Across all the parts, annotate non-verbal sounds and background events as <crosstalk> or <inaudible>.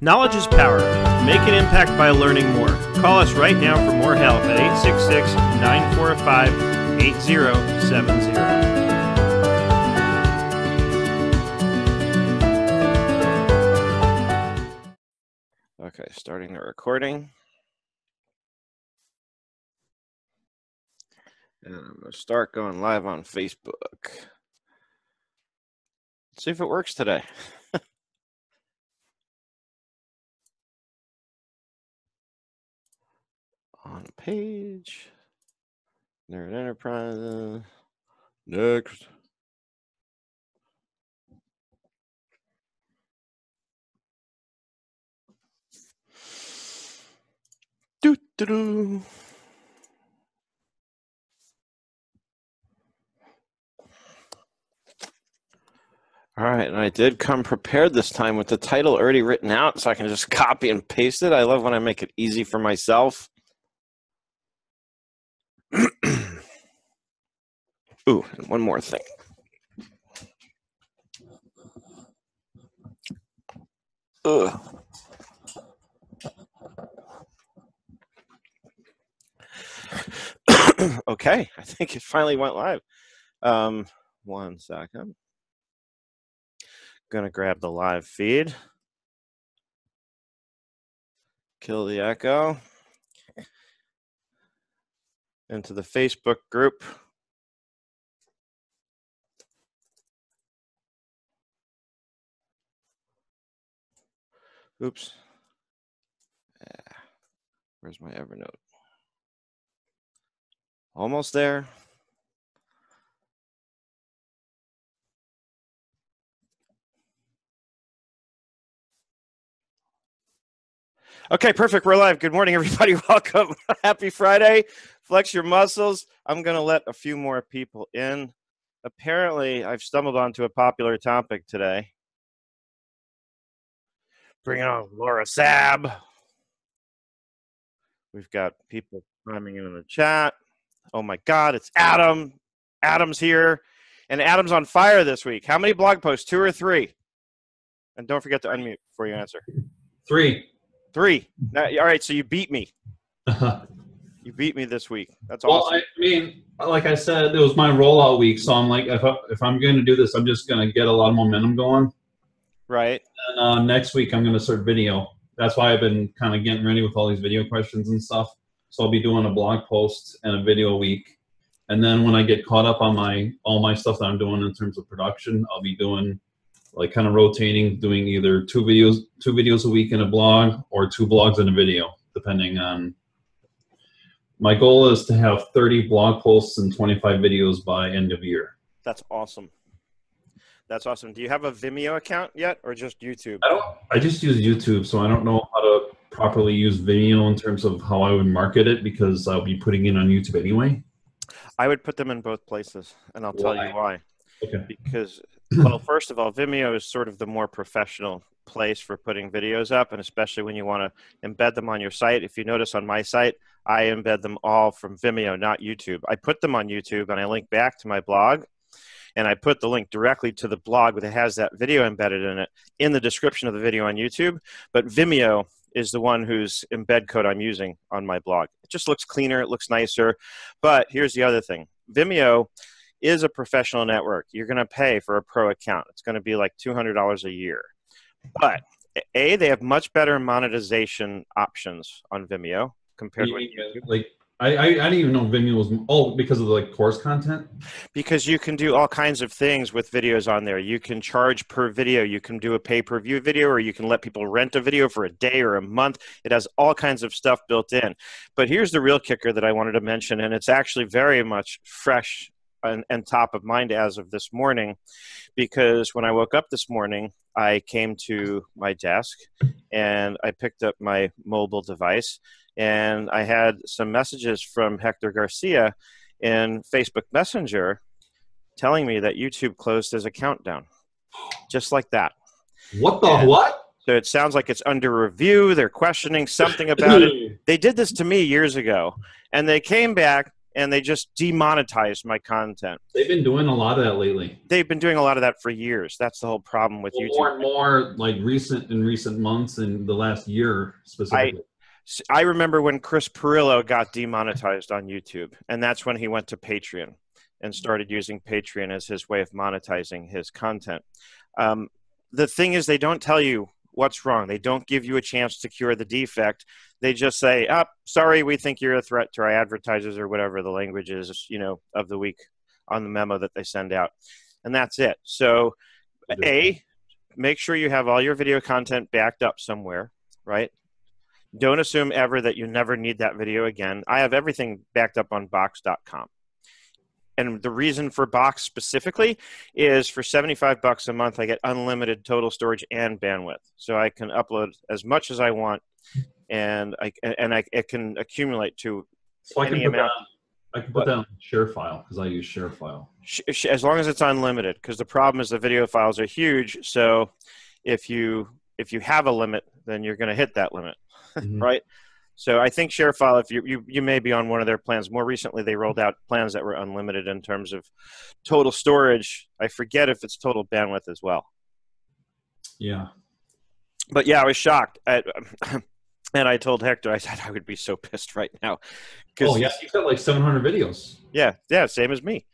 Knowledge is power. Make an impact by learning more. Call us right now for more help at 866 945 8070. Okay, starting the recording. And I'm going to start going live on Facebook. Let's see if it works today. On a page. Nerd Enterprise. Next. Do do do. All right, and I did come prepared this time with the title already written out, so I can just copy and paste it. I love when I make it easy for myself. Ooh, and one more thing. Ugh. <coughs> okay, I think it finally went live. Um, one second. Gonna grab the live feed. Kill the echo. Into the Facebook group. Oops. Ah, where's my Evernote? Almost there. Okay, perfect. We're live. Good morning, <laughs> everybody. Welcome. <laughs> Happy Friday. Flex your muscles. I'm going to let a few more people in. Apparently, I've stumbled onto a popular topic today. Bring on Laura Sab. We've got people chiming in in the chat. Oh my God, it's Adam. Adam's here. And Adam's on fire this week. How many blog posts? Two or three? And don't forget to unmute before you answer. Three. Three. Now, all right, so you beat me. <laughs> You beat me this week. That's awesome. Well, I mean, like I said, it was my rollout week, so I'm like, if, I, if I'm going to do this, I'm just going to get a lot of momentum going. Right. And uh, next week, I'm going to start video. That's why I've been kind of getting ready with all these video questions and stuff. So I'll be doing a blog post and a video a week. And then when I get caught up on my all my stuff that I'm doing in terms of production, I'll be doing like kind of rotating, doing either two videos, two videos a week in a blog, or two blogs in a video, depending on. My goal is to have 30 blog posts and 25 videos by end of year. That's awesome. That's awesome. Do you have a Vimeo account yet or just YouTube? I don't. I just use YouTube, so I don't know how to properly use Vimeo in terms of how I would market it because I'll be putting it on YouTube anyway. I would put them in both places, and I'll tell you why. Okay. Because, well, first of all, Vimeo is sort of the more professional place for putting videos up, and especially when you want to embed them on your site. If you notice on my site, I embed them all from Vimeo, not YouTube. I put them on YouTube and I link back to my blog, and I put the link directly to the blog that has that video embedded in it in the description of the video on YouTube. But Vimeo is the one whose embed code I'm using on my blog. It just looks cleaner, it looks nicer. But here's the other thing Vimeo is a professional network. You're going to pay for a pro account, it's going to be like $200 a year. But A, they have much better monetization options on Vimeo compared to YouTube. Like I, I, I didn't even know Vimeo was oh because of the like course content. because you can do all kinds of things with videos on there. You can charge per video. You can do a pay per view video, or you can let people rent a video for a day or a month. It has all kinds of stuff built in. But here's the real kicker that I wanted to mention, and it's actually very much fresh and, and top of mind as of this morning, because when I woke up this morning, I came to my desk and I picked up my mobile device and I had some messages from Hector Garcia in Facebook Messenger telling me that YouTube closed his account down. Just like that. What the And- what? So it sounds like it's under review. They're questioning something about it. <laughs> They did this to me years ago, and they came back and they just demonetized my content. They've been doing a lot of that lately. They've been doing a lot of that for years. That's the whole problem with YouTube. More and more, like recent in recent months in the last year specifically. I remember when Chris Pirillo got demonetized on YouTube, and that's when he went to Patreon and started using Patreon as his way of monetizing his content. Um, the thing is, they don't tell you what's wrong. They don't give you a chance to cure the defect. They just say, "Oh, sorry, we think you're a threat to our advertisers or whatever the language is, you know, of the week on the memo that they send out." And that's it. So, A, make sure you have all your video content backed up somewhere, right? Don't assume ever that you never need that video again. I have everything backed up on box.com. And the reason for Box specifically is for 75 bucks a month, I get unlimited total storage and bandwidth. So I can upload as much as I want and I, and I, it can accumulate to So I can any put amount. I can put that on ShareFile because I use ShareFile. sh- sh- as long as it's unlimited because the problem is the video files are huge so if you if you have a limit then you're going to hit that limit Mhm. right so i think sharefile if you, you you may be on one of their plans more recently they rolled out plans that were unlimited in terms of total storage i forget if it's total bandwidth as well Yeah. but yeah i was shocked I, <laughs> and i told hector i said i would be so pissed right now Oh yeah, you've got like 700 videos. Yeah, yeah, same as me.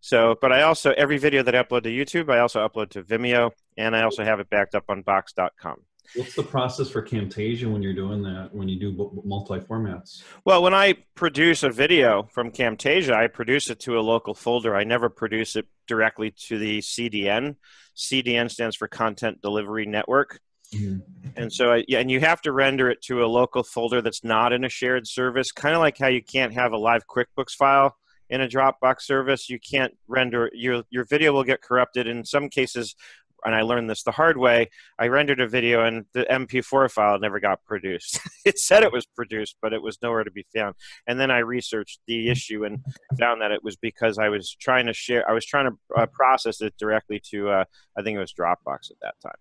So, but I also every video that I upload to YouTube, I also upload to Vimeo, and I also have it backed up on Box.com. What's the process for Camtasia when you're doing that? When you do multi formats? Well, when I produce a video from Camtasia, I produce it to a local folder. I never produce it directly to the CDN. CDN stands for Content Delivery Network. Mm-hmm. And so, I, yeah, and you have to render it to a local folder that's not in a shared service, kind of like how you can't have a live QuickBooks file in a Dropbox service. You can't render your your video will get corrupted in some cases. And I learned this the hard way. I rendered a video and the MP4 file never got produced. <laughs> it said it was produced, but it was nowhere to be found. And then I researched the issue and found that it was because I was trying to share. I was trying to uh, process it directly to. Uh, I think it was Dropbox at that time.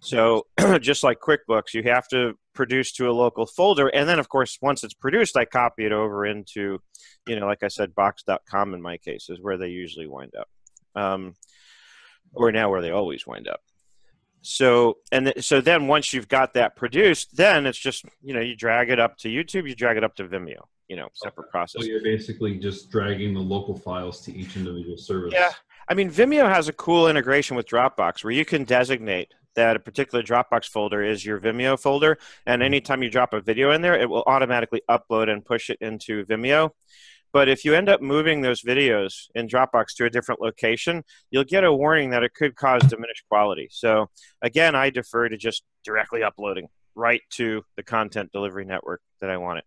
So <clears throat> just like QuickBooks, you have to produce to a local folder, and then of course once it's produced, I copy it over into, you know, like I said, Box.com in my case is where they usually wind up, um, or now where they always wind up. So and th- so then once you've got that produced, then it's just you know you drag it up to YouTube, you drag it up to Vimeo, you know, separate process. So you're basically just dragging the local files to each individual service. Yeah. I mean, Vimeo has a cool integration with Dropbox where you can designate that a particular Dropbox folder is your Vimeo folder. And anytime you drop a video in there, it will automatically upload and push it into Vimeo. But if you end up moving those videos in Dropbox to a different location, you'll get a warning that it could cause diminished quality. So, again, I defer to just directly uploading right to the content delivery network that I want it.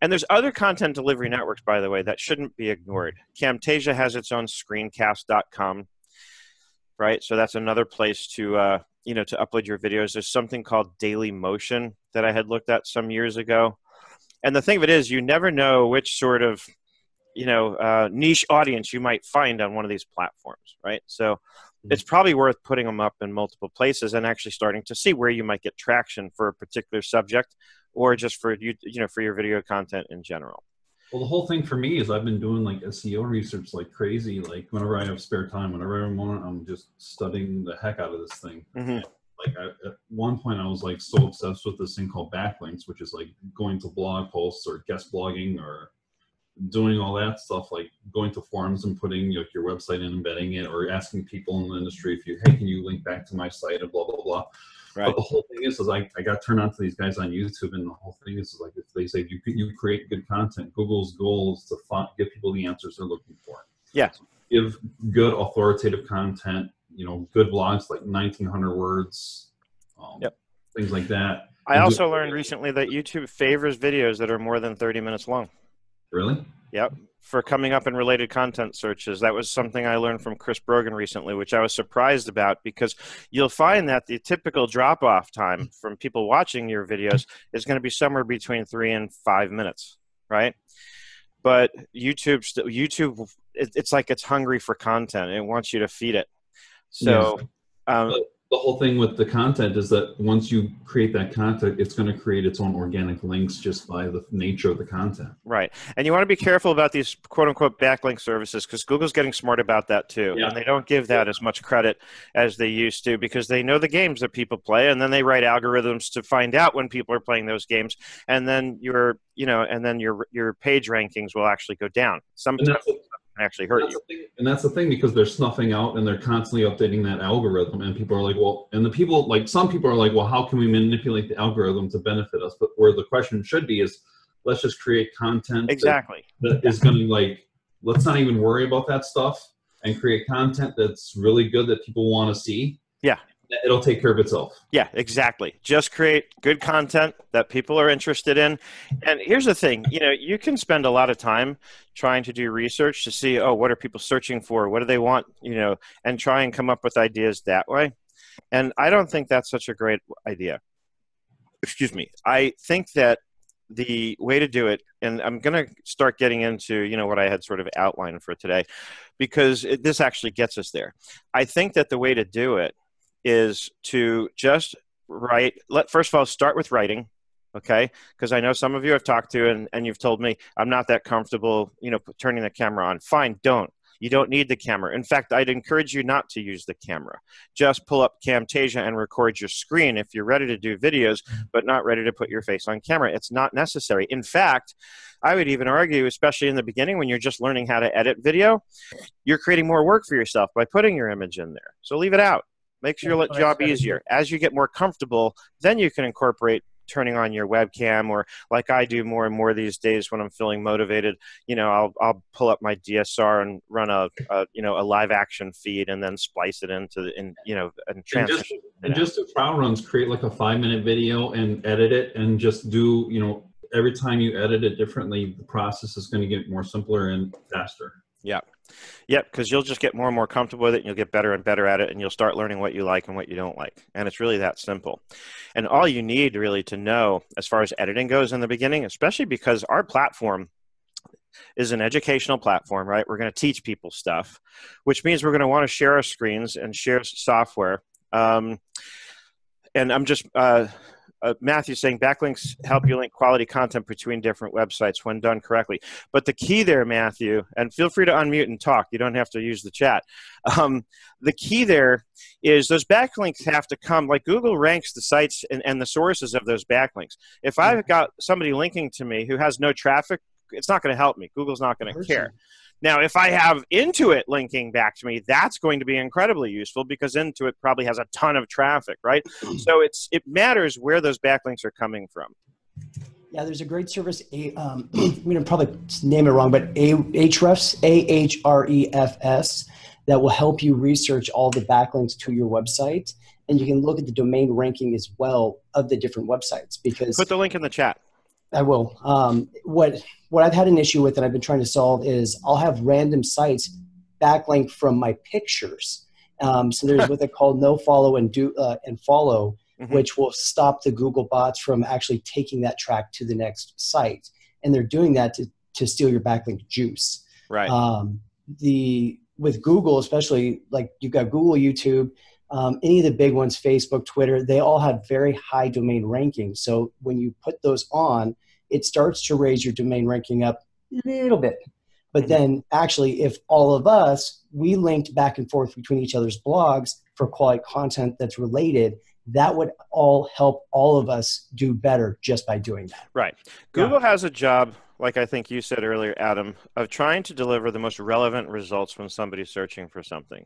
And there's other content delivery networks, by the way, that shouldn't be ignored. Camtasia has its own screencast.com, right? So that's another place to, uh, you know, to upload your videos. There's something called Daily Motion that I had looked at some years ago. And the thing of it is, you never know which sort of, you know, uh, niche audience you might find on one of these platforms, right? So it's probably worth putting them up in multiple places and actually starting to see where you might get traction for a particular subject or just for you you know for your video content in general Well, the whole thing for me is I've been doing like SEO research like crazy. Like whenever I have spare time, whenever I want, I'm just studying the heck out of this thing. Mhm. Like I, at one point, I was like so obsessed with this thing called backlinks, which is like going to blog posts or guest blogging or doing all that stuff, like going to forums and putting like, your website and embedding it, or asking people in the industry if you, hey, can you link back to my site and blah blah blah. Right. But the whole thing is, is I, I got turned on to these guys on YouTube, and the whole thing is, is like if they say you you create good content, Google's goal is to find, give people the answers they're looking for. Yeah. Give good authoritative content. You know, good blogs like 1900 words. Um, Yep. Things like that. i also learned recently that youtube favors videos that are more than 30 minutes long Really? Yep. For coming up in related content searches. That was something I learned from Chris Brogan recently, which I was surprised about because you'll find that the typical drop off time <laughs> from people watching your videos is going to be somewhere between three and five minutes, right? But YouTube, YouTube, it, it's like it's hungry for content. It wants you to feed it. So, um, the whole thing with the content is that once you create that content, it's going to create its own organic links just by the nature of the content. Right. And you want to be careful about these quote unquote backlink services because Google's getting smart about that too. Yeah. And they don't give that as much credit as they used to because they know the games that people play and then they write algorithms to find out when people are playing those games and then your you know and then your your page rankings will actually go down. Sometimes And that's, the- can actually hurt you. thing, and that's the thing because they're snuffing out and they're constantly updating that algorithm, and people are like, well, and the people like some people are like, well, how can we manipulate the algorithm to benefit us? But where the question should be is, let's just create content that- Exactly. that is going to like let's not even worry about that stuff and create content that's really good that people want to see Yeah. It'll take care of itself Yeah, exactly. Just create good content that people are interested in. And here's the thing, you know, you can spend a lot of time trying to do research to see, oh, what are people searching for? What do they want, you know, and try and come up with ideas that way. And I don't think that's such a great idea. Excuse me. I think that the way to do it and i'm going to start getting into you know what i had sort of outlined for today because it, this actually gets us there i think that the way to do it is to just write let first of all start with writing okay? Because i know some of you i've talked to and, and you've told me i'm not that comfortable you know turning the camera on. Fine don't. You don't need the camera. In fact i'd encourage you not to use the camera. Just pull up camtasia and record your screen if you're ready to do videos but not ready to put your face on camera. It's not necessary. In fact i would even argue especially in the beginning when you're just learning how to edit video you're creating more work for yourself by putting your image in there. So leave it out makes your Yeah, job what I easier. As you get more comfortable then you can incorporate turning on your webcam or like I do more and more these days when I'm feeling motivated you know I'll I'll pull up my DSLR and run a, a you know a live action feed and then splice it into the in you know and and transition. just and just do trial runs create like a five minute video and edit it and just do you know every time you edit it differently the process is going to get more simpler and faster Yep, because you'll just get more and more comfortable with it, and you'll get better and better at it, and you'll start learning what you like and what you don't like. And it's really that simple. And all you need really to know as far as editing goes in the beginning, especially because our platform is an educational platform, right? We're going to teach people stuff, which means we're going to want to share our screens and share software. Um, and I'm just uh, uh, Matthew saying backlinks help you link quality content between different websites when done correctly. But the key there, Matthew, and feel free to unmute and talk. You don't have to use the chat. <laughs> Um, the key there is those backlinks have to come, like Google ranks the sites and, and the sources of those backlinks. If I've got somebody linking to me who has no traffic, it's not going to help me. Google's not going to care. Now, if I have Intuit linking back to me, that's going to be incredibly useful because Intuit probably has a ton of traffic, right? <clears throat> So it's it matters where those backlinks are coming from. Yeah, there's a great service. A, um, I'm going to probably name it wrong, but a, Ahrefs, A H R E F S, that will help you research all the backlinks to your website, and you can look at the domain ranking as well of the different websites. Because Put the link in the chat. I will. Um, what what I've had an issue with, and I've been trying to solve, is I'll have random sites backlink from my pictures. Um, so there's <laughs> what they call no follow and do uh, and follow, Mhm. which will stop the Google bots from actually taking that track to the next site, and they're doing that to to steal your backlink juice. Right. Um, the with Google, especially like you've got Google, YouTube, um, any of the big ones, Facebook, Twitter, they all have very high domain rankings. So when you put those on, it starts to raise your domain ranking up a little bit. But Mhm. then actually, if all of us we linked back and forth between each other's blogs for quality content that's related, that would all help all of us do better just by doing that. Right. Google has a job, like I think you said earlier, Adam, of trying to deliver the most relevant results when somebody's searching for something.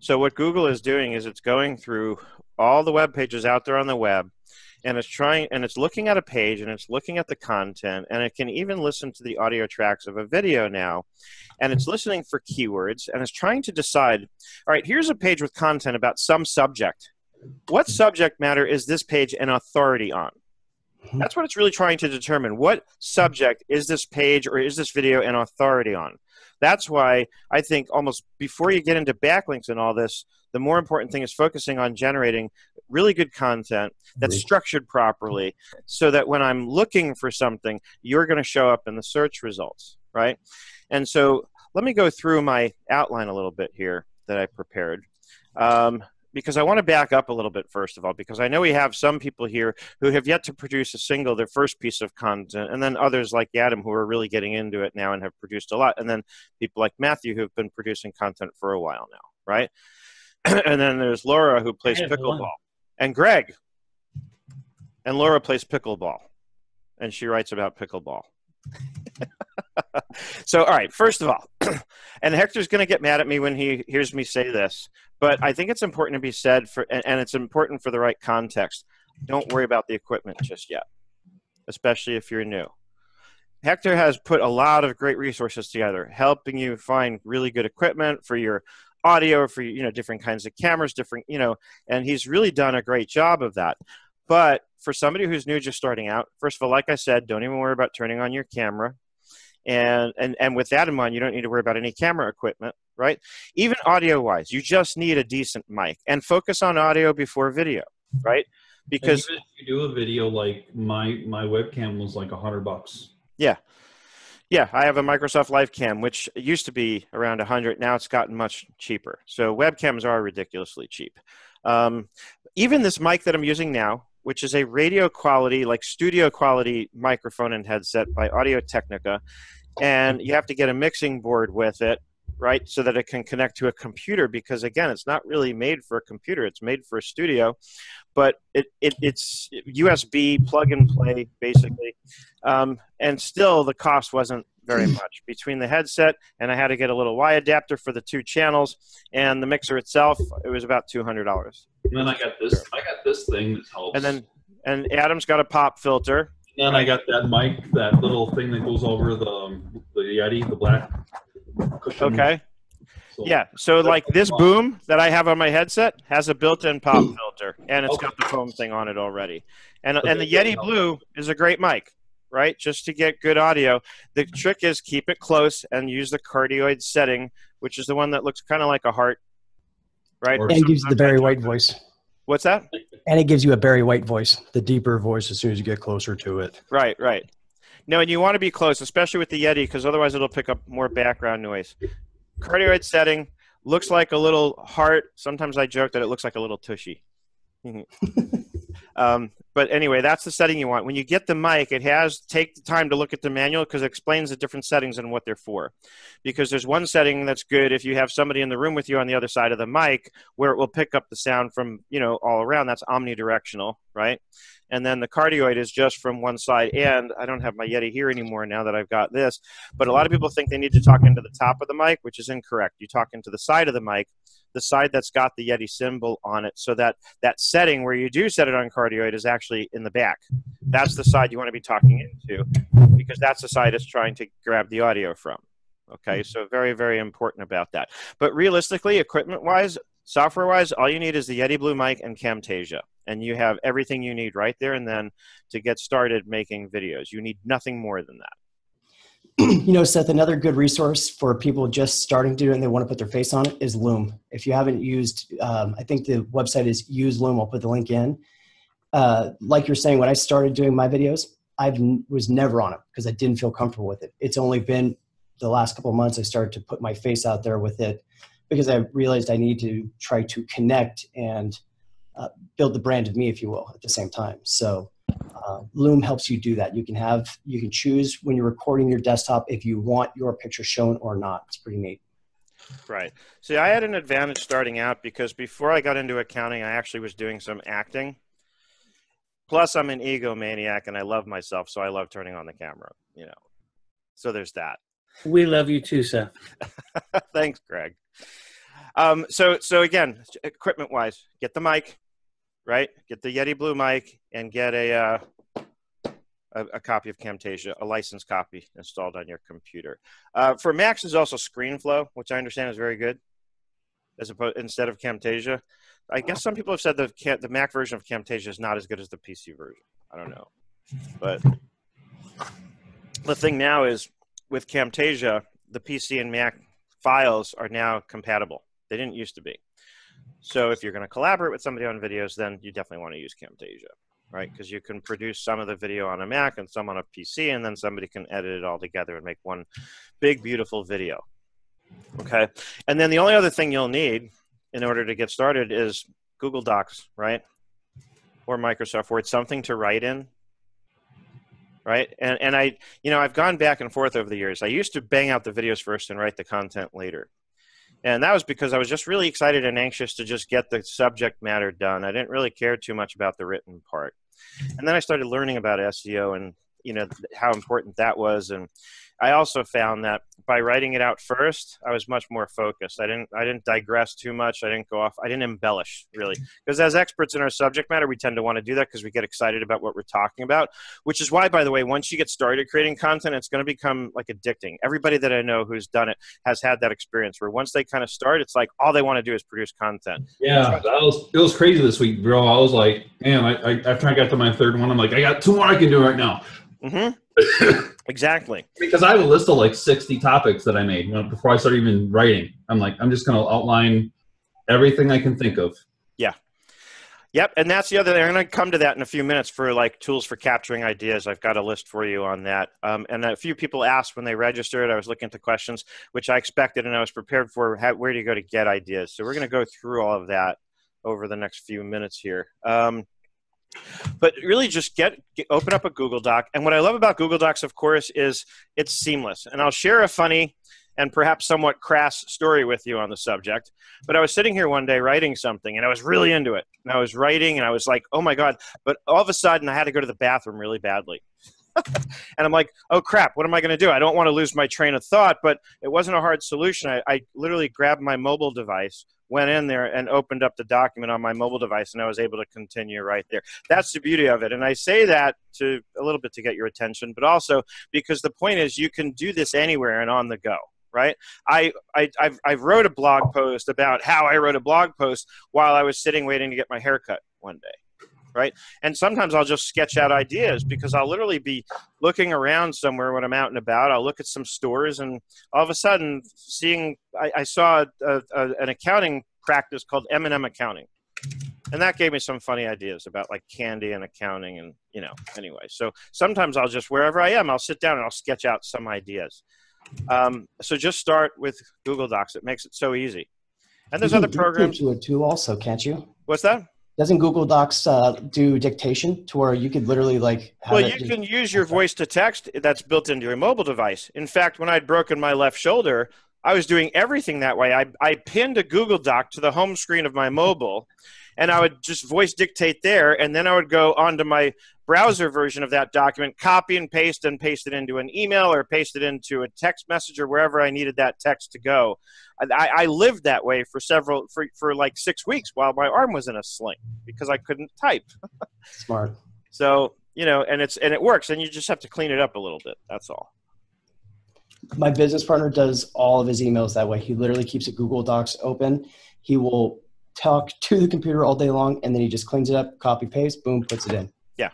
So what Google is doing is it's going through all the web pages out there on the web and it's trying and it's looking at a page and it's looking at the content and it can even listen to the audio tracks of a video now and it's listening for keywords and it's trying to decide all right here's a page with content about some subject what subject matter is this page an authority on hmm. that's what it's really trying to determine. What subject is this page or is this video an authority on? That's why I think almost before you get into backlinks and all this, the more important thing is focusing on generating really good content that's Agreed. structured properly so that when I'm looking for something, you're going to show up in the search results, right? And so let me go through my outline a little bit here that I prepared. Um, because I want to back up a little bit first of all, because I know we have some people here who have yet to produce a single, their first piece of content, and then others like Adam who are really getting into it now and have produced a lot, and then people like Matthew who have been producing content for a while now, right? <clears throat> and then there's Laura who plays pickleball, one. And Greg, and Laura plays pickleball, and she writes about pickleball. <laughs> so, all right, first of all, <clears throat> and Hector's going to get mad at me when he hears me say this, but I think it's important to be said for, and, and it's important for the right context. Don't worry about the equipment just yet, especially if you're new. Hector has put a lot of great resources together, helping you find really good equipment for your audio, for you know different kinds of cameras, different you know, and he's really done a great job of that. But for somebody who's new, just starting out, first of all, like I said, don't even worry about turning on your camera. And, and, and with that in mind, you don't need to worry about any camera equipment, right? Even audio wise, you just need a decent mic and focus on audio before video, right? Because if you do a video, like my, my webcam was like a hundred bucks. Yeah. Yeah, I have a Microsoft Live Cam, which used to be around 100. Now it's gotten much cheaper. So webcams are ridiculously cheap. Um, even this mic that I'm using now, which is a radio quality, like studio quality microphone and headset by Audio Technica. And you have to get a mixing board with it, right? So that it can connect to a computer because, again, it's not really made for a computer, it's made for a studio. But it, it it's USB plug and play, basically. Um, and still, the cost wasn't very much between the headset and I had to get a little Y adapter for the two channels and the mixer itself. It was about two hundred dollars. And then I got this. I got this thing that helps. And then and Adam's got a pop filter. And then I got that mic, that little thing that goes over the um, the Yeti, the black cushion. Okay. So yeah. So like this boom that I have on my headset has a built-in pop <clears throat> filter, and it's okay. got the foam thing on it already. And okay. and the Yeti Blue is a great mic right? Just to get good audio. The trick is keep it close and use the cardioid setting, which is the one that looks kind of like a heart, right? And gives you the Barry White voice. What's that? And it gives you a Barry White voice, the deeper voice as soon as you get closer to it. Right, right. No, and you want to be close, especially with the Yeti, because otherwise it'll pick up more background noise. Cardioid setting looks like a little heart. Sometimes I joke that it looks like a little tushy. <laughs> Um, but anyway, that's the setting you want. When you get the mic, it has take the time to look at the manual because it explains the different settings and what they're for. Because there's one setting that's good if you have somebody in the room with you on the other side of the mic where it will pick up the sound from you know all around. That's omnidirectional, right? And then the cardioid is just from one side. And I don't have my Yeti here anymore now that I've got this. But a lot of people think they need to talk into the top of the mic, which is incorrect. You talk into the side of the mic the side that's got the Yeti symbol on it so that that setting where you do set it on cardioid is actually in the back. That's the side you want to be talking into because that's the side it's trying to grab the audio from. Okay, so very, very important about that. But realistically, equipment wise, software wise, all you need is the Yeti Blue mic and Camtasia. And you have everything you need right there and then to get started making videos. You need nothing more than that. <clears throat> you know, Seth, another good resource for people just starting to do it and they want to put their face on it is Loom. If you haven't used, um, I think the website is use Loom. I'll put the link in. Uh, like you're saying, when I started doing my videos, I was never on it because I didn't feel comfortable with it. It's only been the last couple of months I started to put my face out there with it because I realized I need to try to connect and uh, build the brand of me, if you will, at the same time. So uh, Loom helps you do that. You can have you can choose when you're recording your desktop if you want your picture shown or not. It's pretty neat. Right. See, I had an advantage starting out because before I got into accounting, I actually was doing some acting. Plus, I'm an egomaniac and I love myself, so I love turning on the camera. You know, so there's that. We love you too, Seth. <laughs> Thanks, Greg. Um, so, so again, equipment wise, get the mic, right? Get the Yeti Blue mic and get a, uh, a, a, copy of Camtasia, a licensed copy installed on your computer. Uh, for Macs, there's also ScreenFlow, which I understand is very good, as opposed instead of Camtasia. I guess some people have said the the Mac version of Camtasia is not as good as the PC version. I don't know, but the thing now is with Camtasia, the PC and Mac files are now compatible. They didn't used to be. So if you're going to collaborate with somebody on videos, then you definitely want to use Camtasia, right? Mm-hmm. Because you can produce some of the video on a Mac and some on a PC, and then somebody can edit it all together and make one big, beautiful video. Okay. And then the only other thing you'll need in order to get started is Google Docs, right? Or Microsoft Word, something to write in, right? And and I, you know, I've gone back and forth over the years. I used to bang out the videos first and write the content later. And that was because I was just really excited and anxious to just get the subject matter done. I didn't really care too much about the written part. And then I started learning about SEO and you know how important that was and I also found that by writing it out first, I was much more focused. I didn't I didn't digress too much. I didn't go off. I didn't embellish really, mm-hmm. because as experts in our subject matter, we tend to want to do that because we get excited about what we're talking about. Which is why, by the way, once you get started creating content, it's going to become like addicting. Everybody that I know who's done it has had that experience where once they kind of start, it's like all they want to do is produce content. Yeah, that was it was crazy this week, bro. I was like, man, I, I after I got to my third one, I'm like, I got two more I can do right now. Mm-hmm. <coughs> exactly. Because I have a list of like 60 topics that I made you know, before I started even writing. I'm like, I'm just going to outline everything I can think of. Yeah. Yep, and that's the other thing. I'm going to come to that in a few minutes for like tools for capturing ideas. I've got a list for you on that. Um, and a few people asked when they registered. I was looking at the questions, which I expected and I was prepared for. How, where do you go to get ideas? So we're going to go through all of that over the next few minutes here. Um, but really just get, get, open up a google doc. And what i love about google docs of course is it's seamless. And i'll share a funny and perhaps somewhat crass story with you on the subject. But i was sitting here one day writing something and i was really into it. And i was writing and i was like oh my god. But all of a sudden i had to go to the bathroom really badly. <laughs> And I'm like, oh crap, what am I going to do? I don't want to lose my train of thought, but it wasn't a hard solution. I, I, literally grabbed my mobile device, went in there, and opened up the document on my mobile device, and I was able to continue right there. That's the beauty of it. And I say that to a little bit to get your attention, but also because the point is you can do this anywhere and on the go right? I, I I've, I've wrote a blog post about how I wrote a blog post while I was sitting waiting to get my haircut one day right? And sometimes I'll just sketch out ideas because I'll literally be looking around somewhere when I'm out and about. I'll look at some stores, and all of a sudden, seeing I, I saw a, a, an accounting practice called M&M Accounting, and that gave me some funny ideas about like candy and accounting, and you know. Anyway, so sometimes I'll just wherever I am, I'll sit down and I'll sketch out some ideas. Um, so just start with Google Docs. It makes it so easy. And there's other programs to it too, also, can't you? What's that? Doesn't Google Docs uh, do dictation to where you could literally like? well, you can use your voice to text that's built into your mobile device. In fact, when I'd broken my left shoulder, I was doing everything that way. I, I pinned a Google Doc to the home screen of my mobile, and I would just voice dictate there, and then I would go onto my browser version of that document, copy and paste, and paste it into an email or paste it into a text message or wherever I needed that text to go. I, I lived that way for several for, for like six weeks while my arm was in a sling because I couldn't type. <laughs> Smart. So you know, and it's and it works, and you just have to clean it up a little bit. That's all. My business partner does all of his emails that way. He literally keeps it Google Docs open. He will talk to the computer all day long, and then he just cleans it up, copy paste, boom, puts it in. Yeah,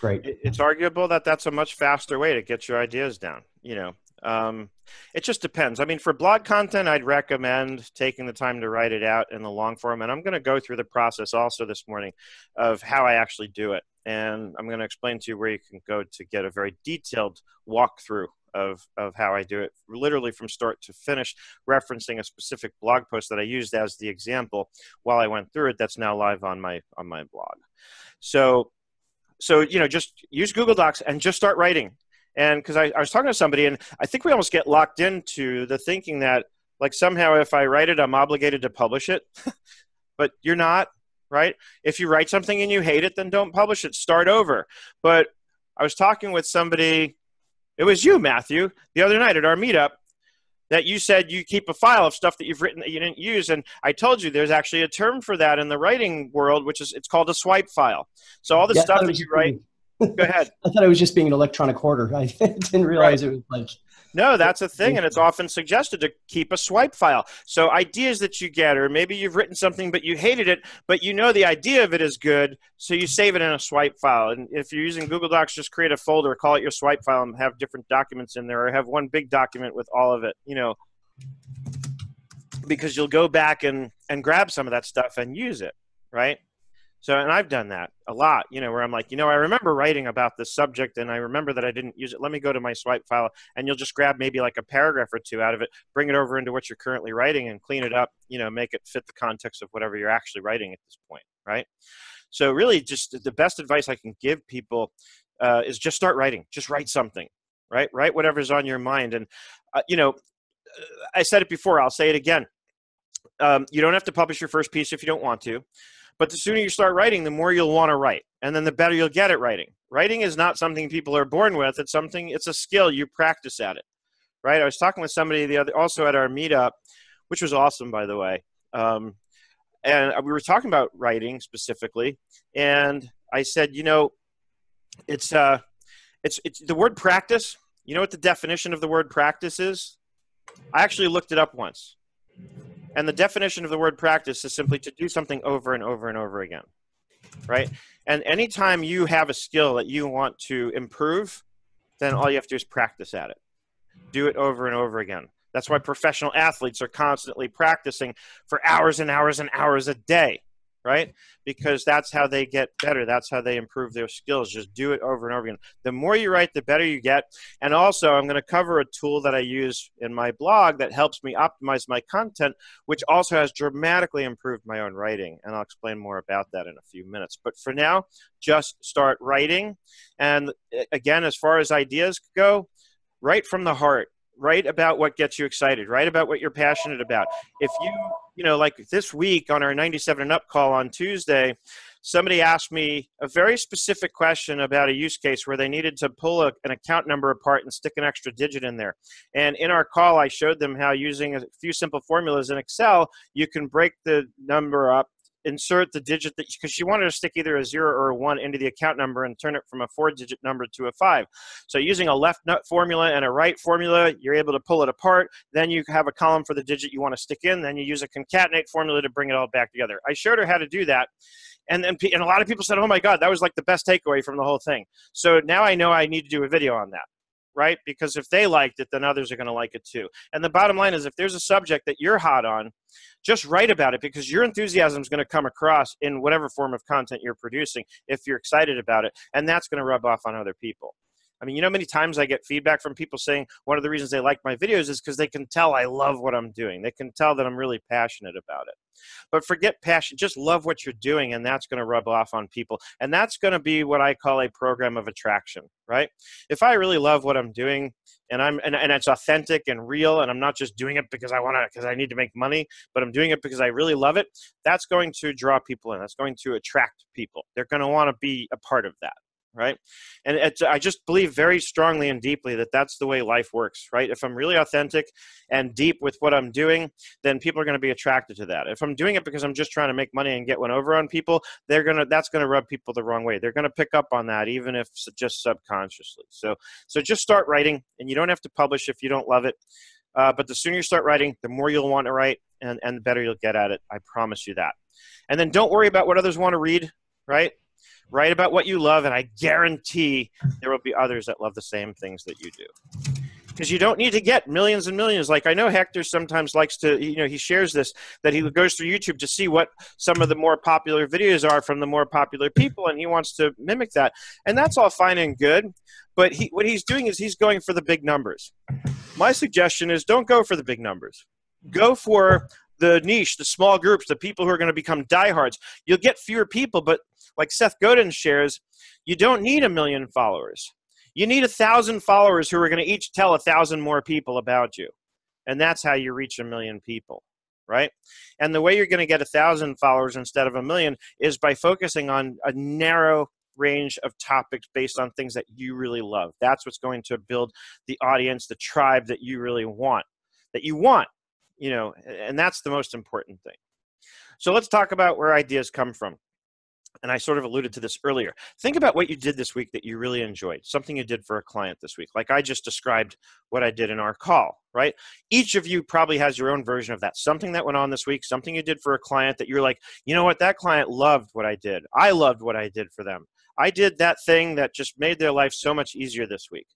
great. It's arguable that that's a much faster way to get your ideas down. You know, um, it just depends. I mean, for blog content, I'd recommend taking the time to write it out in the long form. And I'm going to go through the process also this morning of how I actually do it. And I'm going to explain to you where you can go to get a very detailed walkthrough of, of how I do it, literally from start to finish, referencing a specific blog post that I used as the example while I went through it. That's now live on my on my blog. So, so you know, just use Google Docs and just start writing. And because I, I was talking to somebody, and I think we almost get locked into the thinking that like somehow if I write it, I'm obligated to publish it, <laughs> but you're not right? If you write something and you hate it, then don't publish it. Start over. But I was talking with somebody it was you, Matthew, the other night at our meetup that you said you keep a file of stuff that you've written that you didn't use and i told you there's actually a term for that in the writing world which is it's called a swipe file so all the yeah, stuff that you write go ahead <laughs> i thought it was just being an electronic hoarder i <laughs> didn't realize right. it was like no, that's a thing, and it's often suggested to keep a swipe file. So ideas that you get, or maybe you've written something but you hated it, but you know the idea of it is good, so you save it in a swipe file. And if you're using Google Docs, just create a folder, call it your swipe file, and have different documents in there, or have one big document with all of it. You know, because you'll go back and and grab some of that stuff and use it, right? So, and I've done that a lot, you know, where I'm like, you know, I remember writing about this subject and I remember that I didn't use it. Let me go to my swipe file and you'll just grab maybe like a paragraph or two out of it, bring it over into what you're currently writing and clean it up, you know, make it fit the context of whatever you're actually writing at this point, right? So, really, just the best advice I can give people uh, is just start writing, just write something, right? Write whatever's on your mind. And, uh, you know, I said it before, I'll say it again. Um, you don't have to publish your first piece if you don't want to but the sooner you start writing, the more you'll want to write, and then the better you'll get at writing. Writing is not something people are born with; it's something. It's a skill you practice at it, right? I was talking with somebody the other, also at our meetup, which was awesome, by the way. Um, and we were talking about writing specifically, and I said, you know, it's uh, it's it's the word practice. You know what the definition of the word practice is? I actually looked it up once. And the definition of the word practice is simply to do something over and over and over again, right? And anytime you have a skill that you want to improve, then all you have to do is practice at it. Do it over and over again. That's why professional athletes are constantly practicing for hours and hours and hours a day right? Because that's how they get better. That's how they improve their skills. Just do it over and over again. The more you write, the better you get. And also, I'm going to cover a tool that I use in my blog that helps me optimize my content, which also has dramatically improved my own writing. And I'll explain more about that in a few minutes. But for now, just start writing. And eh, again, as far as ideas go, write from the heart write about what gets you excited write about what you're passionate about. If you you know like this week on our 97 and up call on tuesday somebody asked me a very specific question about a use case where they needed to pull a, an account number apart and stick an extra digit in there. And in our call i showed them how using a few simple formulas in excel you can break the number up insert the digit that because she wanted to stick either a zero or a one into the account number and turn it from a four digit number to a five. So using a left nut formula and a right formula, you're able to pull it apart. Then you have a column for the digit you want to stick in. Then you use a concatenate formula to bring it all back together. I showed her how to do that. And then and a lot of people said, "Oh my God, that was like the best takeaway from the whole thing." So now I know I need to do a video on that right? Because if they liked it, then others are going to like it too. And the bottom line is if there's a subject that you're hot on, just write about it because your enthusiasm is going to come across in whatever form of content you're producing if you're excited about it. And that's going to rub off on other people. I mean, you know, many times I get feedback from people saying one of the reasons they like my videos is because they can tell I love what I'm doing. They can tell that I'm really passionate about it. But forget passion, just love what you're doing, and that's going to rub off on people. And that's going to be what I call a program of attraction, right? If I really love what I'm doing and I'm and, and it's authentic and real, and I'm not just doing it because I want to because I need to make money, but I'm doing it because I really love it, that's going to draw people in. That's going to attract people. They're going to want to be a part of that right? And i just believe very strongly and deeply that that's the way life works right? If i'm really authentic and deep with what i'm doing then people are going to be attracted to that. If i'm doing it because i'm just trying to make money and get one over on people they're going to that's going to rub people the wrong way. They're going to pick up on that even if just subconsciously. So so just start writing and you don't have to publish if you don't love it. Uh, but the sooner you start writing the more you'll want to write and, and the better you'll get at it. I promise you that. And then don't worry about what others want to read right Write about what you love, and I guarantee there will be others that love the same things that you do. Because you don't need to get millions and millions. Like I know Hector sometimes likes to, you know, he shares this that he goes through YouTube to see what some of the more popular videos are from the more popular people, and he wants to mimic that. And that's all fine and good. But he, what he's doing is he's going for the big numbers. My suggestion is don't go for the big numbers. Go for the niche, the small groups, the people who are going to become diehards. You'll get fewer people, but like Seth Godin shares, you don't need a million followers. You need a thousand followers who are going to each tell a thousand more people about you. And that's how you reach a million people, right? And the way you're going to get a thousand followers instead of a million is by focusing on a narrow range of topics based on things that you really love. That's what's going to build the audience, the tribe that you really want, that you want, you know, and that's the most important thing. So let's talk about where ideas come from and I sort of alluded to this earlier. Think about what you did this week that you really enjoyed, something you did for a client this week. Like I just described what I did in our call, right? Each of you probably has your own version of that. Something that went on this week, something you did for a client that you're like, you know what, that client loved what I did. I loved what I did for them. I did that thing that just made their life so much easier this week.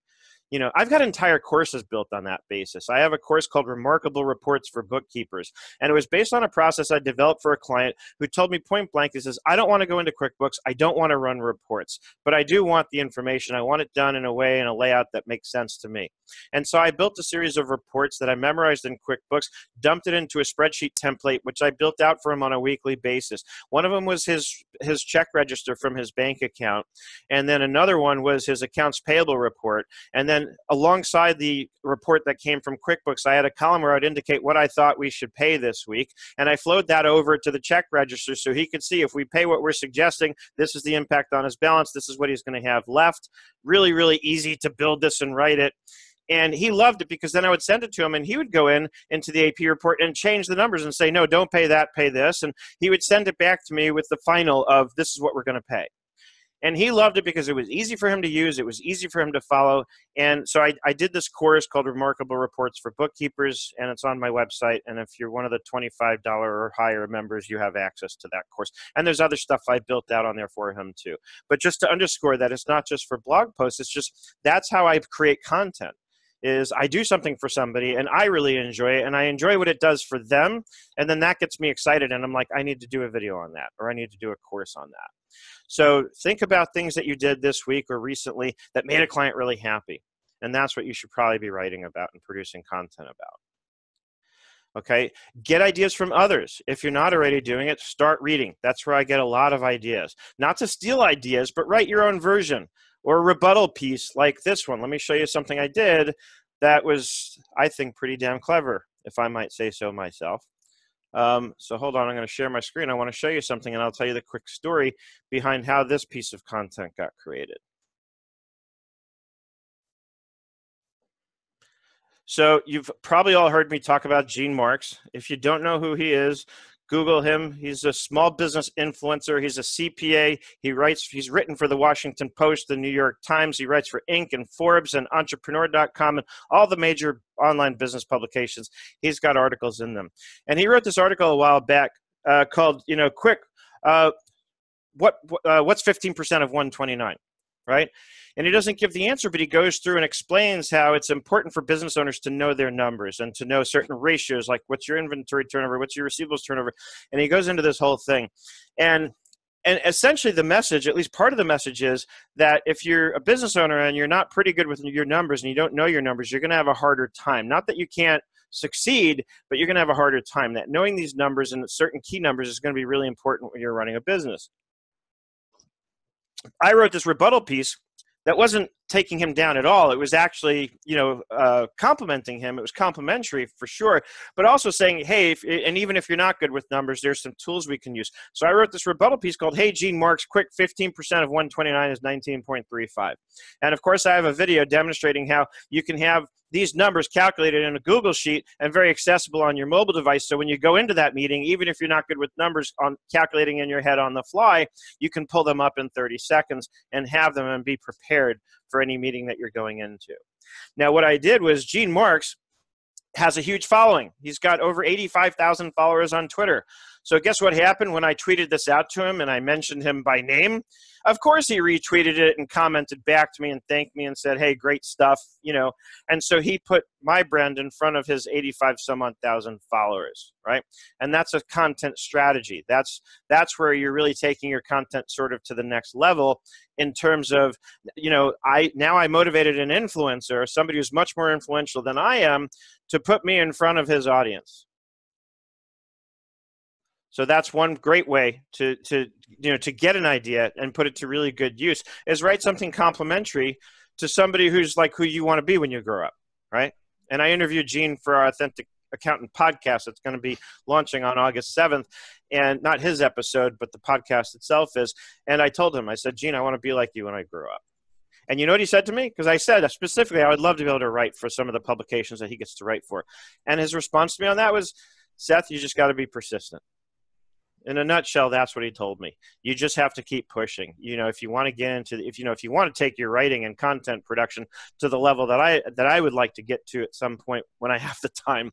You know i've got entire courses built on that basis. I have a course called remarkable reports for bookkeepers and it was based on a process i developed for a client who told me point blank he says i don't want to go into quickbooks. I don't want to run reports but i do want the information. I want it done in a way in a layout that makes sense to me. And so i built a series of reports that i memorized in quickbooks dumped it into a spreadsheet template which i built out for him on a weekly basis. One of them was his his check register from his bank account and then another one was his accounts payable report and then then alongside the report that came from QuickBooks, I had a column where I'd indicate what I thought we should pay this week. And I flowed that over to the check register so he could see if we pay what we're suggesting, this is the impact on his balance, this is what he's going to have left. Really, really easy to build this and write it and he loved it because then I would send it to him and he would go in into the AP report and change the numbers and say no don't pay that pay this and he would send it back to me with the final of this is what we're going to pay and he loved it because it was easy for him to use it was easy for him to follow. And so I, I, did this course called remarkable reports for bookkeepers and it's on my website. And if you're one of the $25 or higher members you have access to that course. And there's other stuff i built out on there for him too. But just to underscore that it's not just for blog posts it's just that's how i create content is I do something for somebody and I really enjoy it and I enjoy what it does for them and then that gets me excited and I'm like I need to do a video on that or I need to do a course on that. So think about things that you did this week or recently that made a client really happy. And that's what you should probably be writing about and producing content about. Okay, get ideas from others. If you're not already doing it, start reading. That's where I get a lot of ideas. Not to steal ideas, but write your own version or a rebuttal piece like this one. Let me show you something I did that was, I think, pretty damn clever, if I might say so myself. Um, so hold on, I'm going to share my screen. I want to show you something and I'll tell you the quick story behind how this piece of content got created. So you've probably all heard me talk about Gene Marks. If you don't know who he is, Google him. He's a small business influencer. He's a CPA. He writes. He's written for the Washington Post, the New York Times. He writes for Inc. and Forbes and Entrepreneur.com and all the major online business publications. He's got articles in them, and he wrote this article a while back uh, called, you know, quick. Uh, what uh, what's 15% of 129, right? and he doesn't give the answer, but he goes through and explains how it's important for business owners to know their numbers and to know certain ratios, like what's your inventory turnover, what's your receivables turnover, and he goes into this whole thing, and and essentially the message at least part of the message is that if you're a business owner and you're not pretty good with your numbers and you don't know your numbers you're going to have a harder time. Not that you can't succeed but you're going to have a harder time. That knowing these numbers and certain key numbers is going to be really important when you're running a business i wrote this rebuttal piece that wasn't taking him down at all. It was actually, you know, uh, complimenting him. It was complimentary for sure, but also saying, hey, if, and even if you're not good with numbers, there's some tools we can use. So I wrote this rebuttal piece called "Hey Gene Marks, quick 15% of 129 is 19.35," and of course I have a video demonstrating how you can have these numbers calculated in a Google sheet and very accessible on your mobile device. So when you go into that meeting, even if you're not good with numbers on calculating in your head on the fly, you can pull them up in 30 seconds and have them and be prepared for any meeting that you're going into. Now, what I did was Gene Marks has a huge following. He's got over 85,000 followers on Twitter. So, guess what happened when I tweeted this out to him and I mentioned him by name? Of course, he retweeted it and commented back to me and thanked me and said, Hey, great stuff, you know. And so he put my brand in front of his 85 some odd thousand followers, right? And that's a content strategy. That's that's where you're really taking your content sort of to the next level in terms of, you know, I now I motivated an influencer, somebody who's much more influential than I am, to put me in front of his audience so that's one great way to, to you know to get an idea and put it to really good use is write something complimentary to somebody who's like who you want to be when you grow up, right? And I interviewed Gene for our authentic accountant podcast that's going to be launching on August 7th and not his episode but the podcast itself is and I told him I said Gene I want to be like you when I grow up. And you know what he said to me? Because I said specifically I would love to be able to write for some of the publications that he gets to write for. And his response to me on that was Seth, you just got to be persistent in a nutshell that's what he told me. You just have to keep pushing. You know if you want to get into if you know if you want to take your writing and content production to the level that i that i would like to get to at some point when i have the time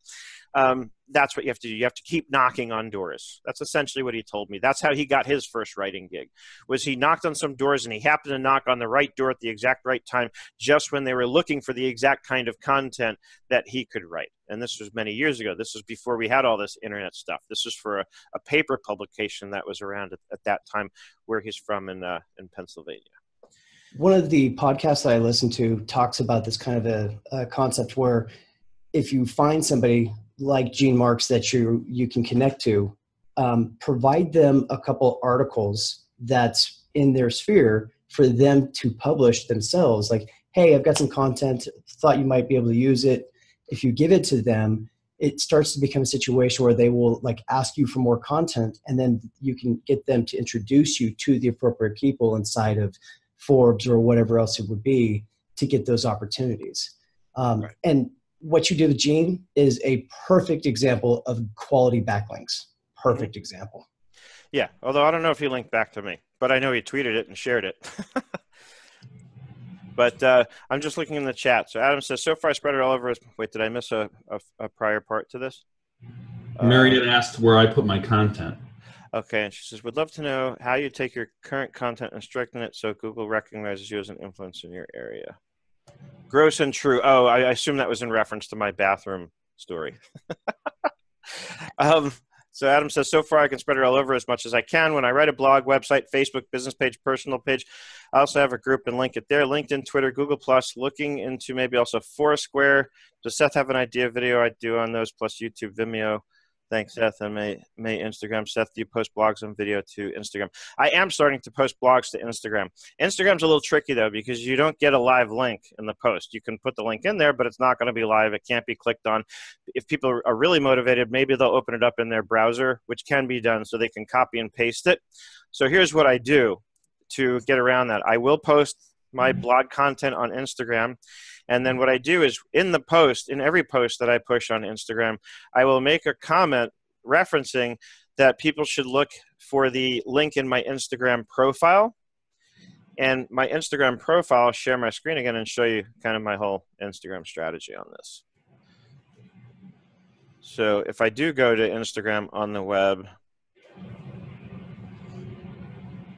um, that's what you have to do. You have to keep knocking on doors. That's essentially what he told me. That's how he got his first writing gig. Was he knocked on some doors and he happened to knock on the right door at the exact right time, just when they were looking for the exact kind of content that he could write. And this was many years ago. This was before we had all this internet stuff. This was for a, a paper publication that was around at, at, that time, where he's from in uh, in Pennsylvania. One of the podcasts that I listen to talks about this kind of a, a concept where if you find somebody like Gene Marks that you you can connect to, um, provide them a couple articles that's in their sphere for them to publish themselves. Like, hey, I've got some content, thought you might be able to use it. If you give it to them, it starts to become a situation where they will like ask you for more content, and then you can get them to introduce you to the appropriate people inside of Forbes or whatever else it would be to get those opportunities. Um, right. And what you did with Gene is a perfect example of quality backlinks. Perfect mm-hmm. example. Yeah, although I don't know if he linked back to me, but I know he tweeted it and shared it. <laughs> but uh, I'm just looking in the chat. So Adam says, so far I spread it all over his. Wait, did I miss a, a, a prior part to this? Marion uh, asked where I put my content. Okay, and she says, would love to know how you take your current content and strengthen it so Google recognizes you as an influence in your area. Gross and true. Oh, I, assume that was in reference to my bathroom story. <laughs> um, so Adam says, so far I can spread it all over as much as I can. When I write a blog, website, Facebook, business page, personal page, I also have a group and link it there. LinkedIn, Twitter, Google Plus. Looking into maybe also Foursquare. Does Seth have an idea video I do on those? Plus YouTube, Vimeo. Thanks, Seth, and may may Instagram. Seth, do you post blogs and video to Instagram? I am starting to post blogs to Instagram. Instagram's a little tricky though because you don't get a live link in the post. You can put the link in there, but it's not going to be live. It can't be clicked on. If people are really motivated, maybe they'll open it up in their browser, which can be done, so they can copy and paste it. So here's what I do to get around that. I will post my mm-hmm. blog content on Instagram and then what I do is in the post, in every post that I push on Instagram, I will make a comment referencing that people should look for the link in my Instagram profile. And my Instagram profile, share my screen again and show you kind of my whole Instagram strategy on this. So if I do go to Instagram on the web,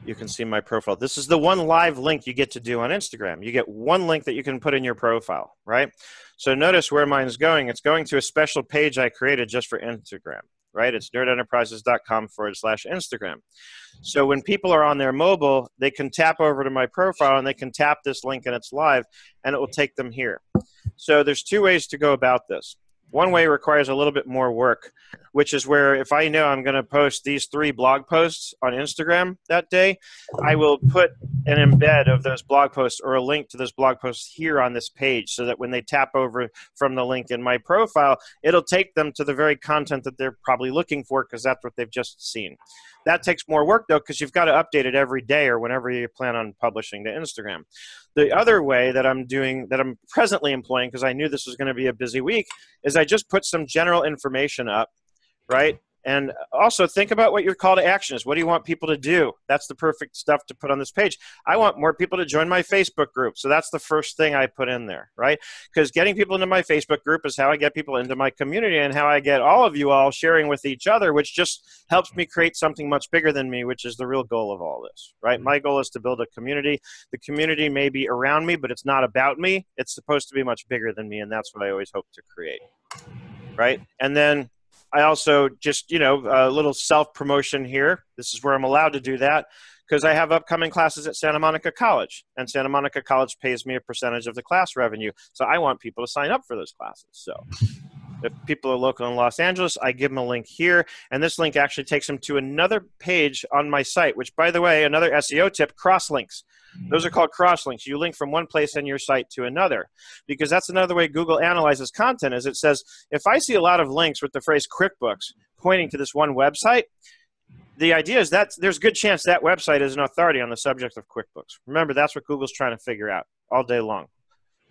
you can see my profile. This is the one live link you get to do on Instagram. You get one link that you can put in your profile, right? So notice where mine's going. It's going to a special page I created just for Instagram, right? It's nerdenterprises.com forward slash Instagram. So when people are on their mobile, they can tap over to my profile and they can tap this link and it's live and it will take them here. So there's two ways to go about this. One way requires a little bit more work, which is where if I know I'm going to post these three blog posts on Instagram that day, I will put an embed of those blog posts or a link to those blog posts here on this page so that when they tap over from the link in my profile, it'll take them to the very content that they're probably looking for because that's what they've just seen. That takes more work though because you've got to update it every day or whenever you plan on publishing to Instagram. The other way that I'm doing, that I'm presently employing, because I knew this was going to be a busy week, is I just put some general information up, right? And also think about what your call to action is. What do you want people to do? That's the perfect stuff to put on this page. I want more people to join my Facebook group. So that's the first thing I put in there, right? Because getting people into my Facebook group is how I get people into my community and how I get all of you all sharing with each other, which just helps me create something much bigger than me, which is the real goal of all this, right? My goal is to build a community. The community may be around me, but it's not about me. It's supposed to be much bigger than me, and that's what I always hope to create, right? And then I also just, you know, a little self promotion here. This is where I'm allowed to do that because I have upcoming classes at Santa Monica College, and Santa Monica College pays me a percentage of the class revenue. So I want people to sign up for those classes. So if people are local in Los Angeles, I give them a link here, and this link actually takes them to another page on my site, which, by the way, another SEO tip cross links. Those are called cross links. You link from one place on your site to another because that's another way Google analyzes content is it says if I see a lot of links with the phrase QuickBooks pointing to this one website, the idea is that there's a good chance that website is an authority on the subject of QuickBooks. Remember, that's what Google's trying to figure out all day long.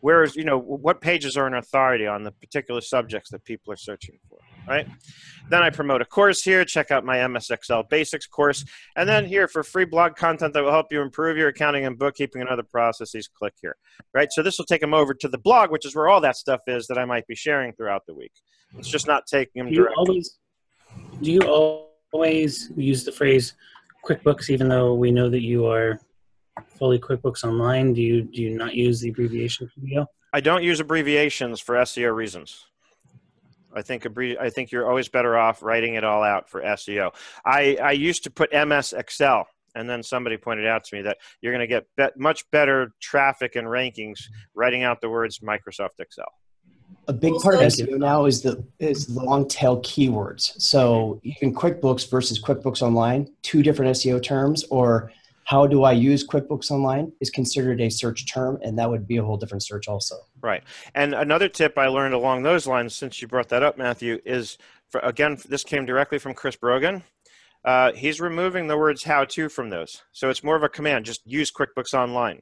Whereas, you know, what pages are an authority on the particular subjects that people are searching for. right? Then I promote a course here. Check out my MS Excel Basics course. And then here for free blog content that will help you improve your accounting and bookkeeping and other processes, click here, right? So this will take them over to the blog, which is where all that stuff is that I might be sharing throughout the week. It's just not taking them Do you always do you always use the phrase QuickBooks, even though we know that you are fully QuickBooks Online? Do you do you not use the abbreviation QBO? I don't use abbreviations for SEO reasons. I think abbre- I think you're always better off writing it all out for SEO. I, I used to put MS Excel, and then somebody pointed out to me that you're going to get be- much better traffic and rankings writing out the words Microsoft Excel. A big part of Thank. SEO now is the is long tail keywords. So even QuickBooks versus QuickBooks Online, two different SEO terms, or how do I use QuickBooks Online is considered a search term, and that would be a whole different search also. Right. And another tip I learned along those lines, since you brought that up, Matthew, is for, again, this came directly from Chris Brogan. Uh, he's removing the words how to from those. So it's more of a command. Just use QuickBooks Online.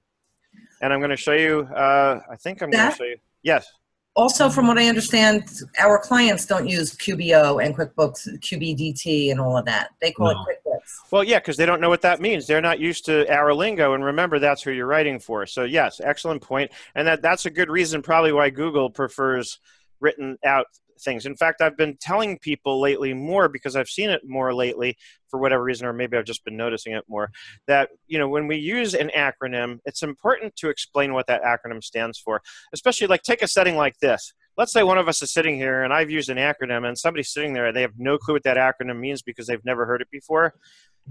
And I'm going to show you, uh, I think I'm going to show you. Yes. Also, from what I understand, our clients don't use QBO and QuickBooks, QBDT, and all of that. They call No. it QuickBooks. Well, yeah, because they don't know what that means. They're not used to our lingo, and remember, that's who you're writing for. So, yes, excellent point, and that that's a good reason probably why Google prefers written out things. In fact, I've been telling people lately more because I've seen it more lately for whatever reason, or maybe I've just been noticing it more. That you know, when we use an acronym, it's important to explain what that acronym stands for. Especially like take a setting like this. Let's say one of us is sitting here and I've used an acronym, and somebody's sitting there and they have no clue what that acronym means because they've never heard it before.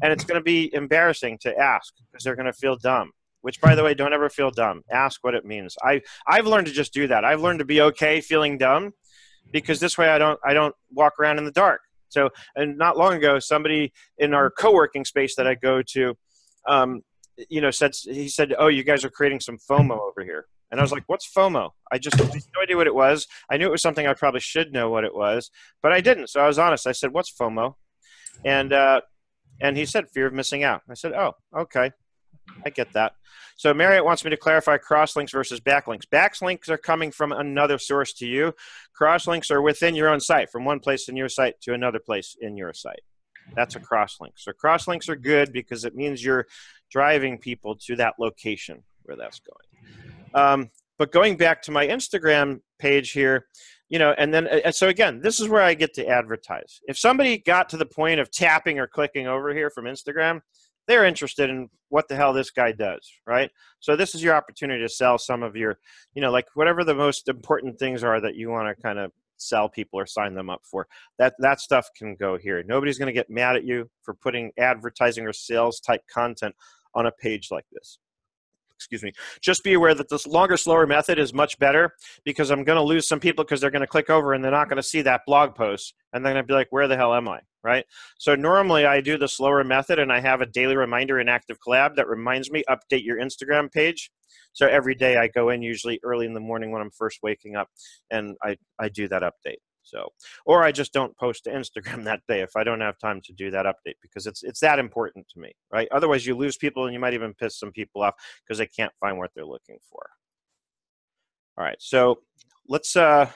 And it's going to be embarrassing to ask because they're going to feel dumb which by the way don't ever feel dumb. Ask what it means. I i've learned to just do that. I've learned to be okay feeling dumb because this way i don't i don't walk around in the dark. So and not long ago somebody in our co-working space that i go to um, you know said he said oh you guys are creating some fomo over here and i was like what's fomo i just had no idea what it was i knew it was something i probably should know what it was but i didn't so i was honest i said what's fomo and uh, and he said fear of missing out. I said, oh, okay. I get that. So Marriott wants me to clarify crosslinks versus backlinks. Backlinks are coming from another source to you. Crosslinks are within your own site, from one place in your site to another place in your site. That's a crosslink. So crosslinks are good because it means you're driving people to that location where that's going. Um, but going back to my Instagram page here, you know, and then uh, so again, this is where I get to advertise. If somebody got to the point of tapping or clicking over here from Instagram, they're interested in what the hell this guy does, right? So this is your opportunity to sell some of your, you know, like whatever the most important things are that you want to kind of sell people or sign them up for. That that stuff can go here. Nobody's going to get mad at you for putting advertising or sales type content on a page like this. Excuse me. Just be aware that this longer, slower method is much better because I'm going to lose some people because they're going to click over and they're not going to see that blog post and they're going to be like, "Where the hell am I?" Right. So normally I do the slower method and I have a daily reminder in Active Collab that reminds me update your Instagram page. So every day I go in usually early in the morning when I'm first waking up and I, I do that update. So or I just don't post to Instagram <laughs> that day if I don't have time to do that update because it's it's that important to me, right? Otherwise you lose people and you might even piss some people off because they can't find what they're looking for. All right. So let's uh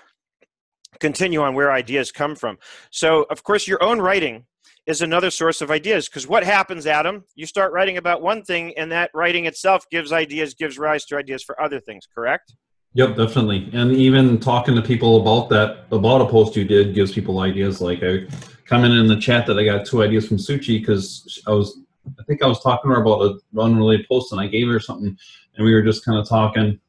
continue on where ideas come from. So, of course, your own writing is another source of ideas because what happens, Adam? You start writing about one thing, and that writing itself gives ideas, gives rise to ideas for other things, correct? Yep, definitely. And even talking to people about that, about a post you did, gives people ideas. Like I commented in the chat that I got two ideas from Suchi because I was, I think I was talking to her about an unrelated post, and I gave her something, and we were just kind of talking.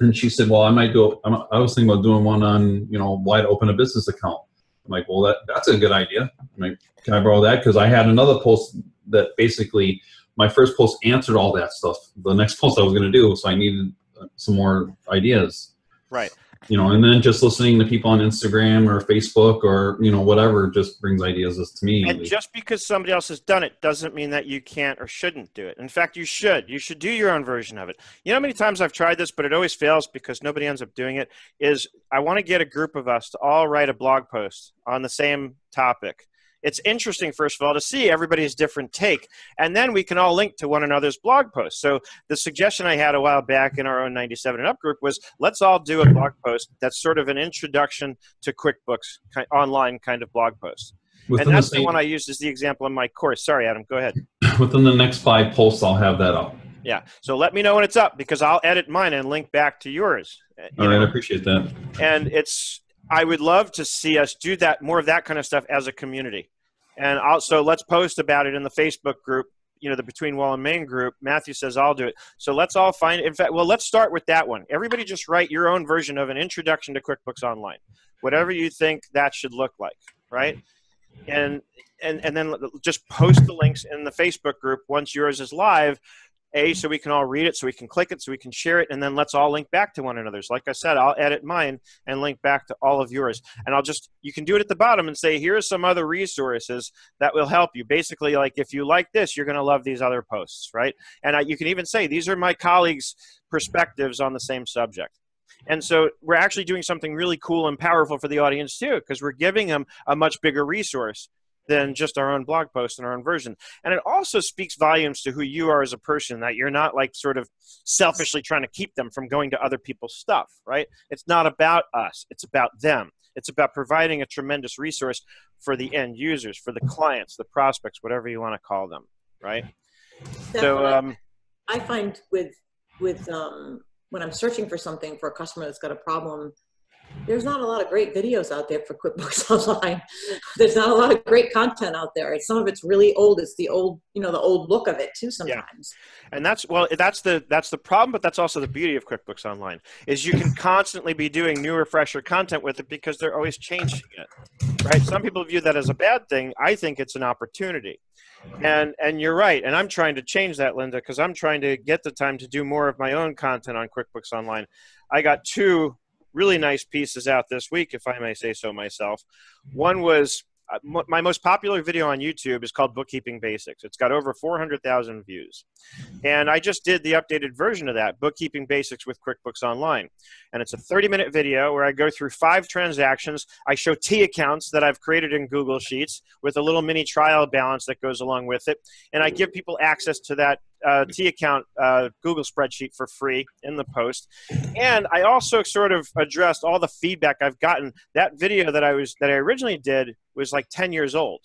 And she said, "Well, I might do. I was thinking about doing one on, you know, why to open a business account." I'm like, "Well, that that's a good idea. I'm like, can I borrow that?" Because I had another post that basically my first post answered all that stuff. The next <laughs> post I was going to do, so I needed some more ideas Right. you know and then just listening to people on instagram or facebook or you know whatever just brings ideas to me And just because somebody else has done it doesn't mean that you can't or shouldn't do it. In fact, you should. You should do your own version of it. You know how many times I've tried this, but it always fails because nobody ends up doing it? Is I want to get a group of us to all write a blog post on the same topic it's interesting first of all to see everybody's different take and then we can all link to one another's blog posts so the suggestion i had a while back in our own 97 and up group was let's all do a blog post that's sort of an introduction to quickbooks ki- online kind of blog post Within and that's the same- one i used as the example in my course sorry adam go ahead <clears throat> within the next five posts, I'll have that up. yeah so let me know when it's up because i'll edit mine and link back to yours you All right, know? I appreciate that. and it's i would love to see us do that more of that kind of stuff as a community. And also let's post about it in the facebook group you know the between wall and main group. Matthew says i'll do it. So let's all find in fact well let's start with that one. Everybody just write your own version of an introduction to quickbooks online. Whatever you think that should look like right? And and and then just post the links in the facebook group once yours is live a so we can all read it so we can click it so we can share it and then let's all link back to one another's. Like i said i'll edit mine and link back to all of yours. And i'll just you can do it at the bottom and say here's some other resources that will help you. Basically like if you like this you're going to love these other posts right? And I, you can even say these are my colleagues perspectives on the same subject. And so we're actually doing something really cool and powerful for the audience too because we're giving them a much bigger resource than just our own blog post and our own version. And it also speaks volumes to who you are as a person that you're not like sort of selfishly trying to keep them from going to other people's stuff right? It's not about us. It's about them. It's about providing a tremendous resource for the end users for the clients the prospects whatever you want to call them right? That's so I- um, I find with with um, when I'm searching for something for a customer that's got a problem, there's not a lot of great videos out there for QuickBooks <laughs> Online. there's not a lot of great content out there. Some of it's really old. It's the old, you know, the old look of it too. Sometimes. and that's well that's the that's the problem but that's also the beauty of quickbooks online is you can constantly be doing new refresher content with it because they're always changing it right some people view that as a bad thing i think it's an opportunity and and you're right and i'm trying to change that linda because i'm trying to get the time to do more of my own content on quickbooks online i got two really nice pieces out this week if i may say so myself one was uh, my most popular video on YouTube is called Bookkeeping Basics. It's got over 400,000 views. And I just did the updated version of that, Bookkeeping Basics with QuickBooks Online. And it's a 30 minute video where I go through five transactions. I show T accounts that I've created in Google Sheets with a little mini trial balance that goes along with it. And I give people access to that uh, T account uh, Google spreadsheet for free in the post. And I also sort of addressed all the feedback I've gotten. That video that I was that I originally did was like 10 years old.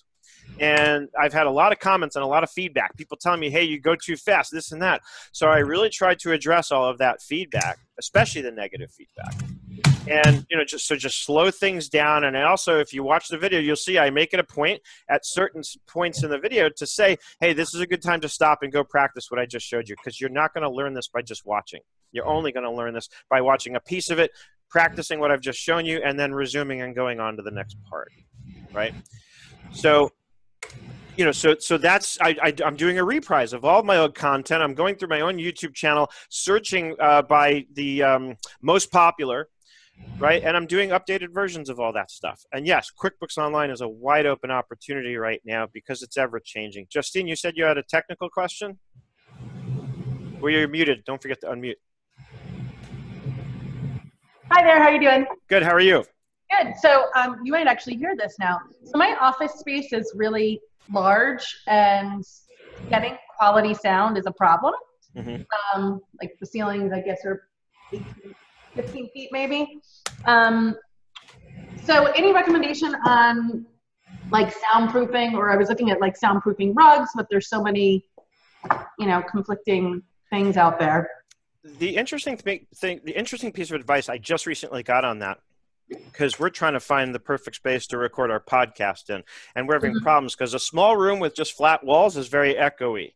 And I've had a lot of comments and a lot of feedback. People telling me, hey, you go too fast, this and that. So I really tried to address all of that feedback, especially the negative feedback. And you know, just so just slow things down. And I also, if you watch the video, you'll see I make it a point at certain points in the video to say, hey, this is a good time to stop and go practice what I just showed you, because you're not going to learn this by just watching. You're only going to learn this by watching a piece of it, practicing what I've just shown you, and then resuming and going on to the next part. Right. So you know so so that's I, I i'm doing a reprise of all my old content i'm going through my own youtube channel searching uh, by the um, most popular right and i'm doing updated versions of all that stuff and yes quickbooks online is a wide open opportunity right now because it's ever changing justine you said you had a technical question well you're muted don't forget to unmute Hi there, how are you doing? good how are you Good. So um, you might actually hear this now. So my office space is really large, and getting quality sound is a problem. Mhm. Um, like the ceilings, I guess, are 18, 15 feet maybe. Um, so any recommendation on like soundproofing, or I was looking at like soundproofing rugs, but there's so many, you know, conflicting things out there. the interesting thing, thing the interesting piece of advice i just recently got on that because we're trying to find the perfect space to record our podcast in and we're having problems because a small room with just flat walls is very echoey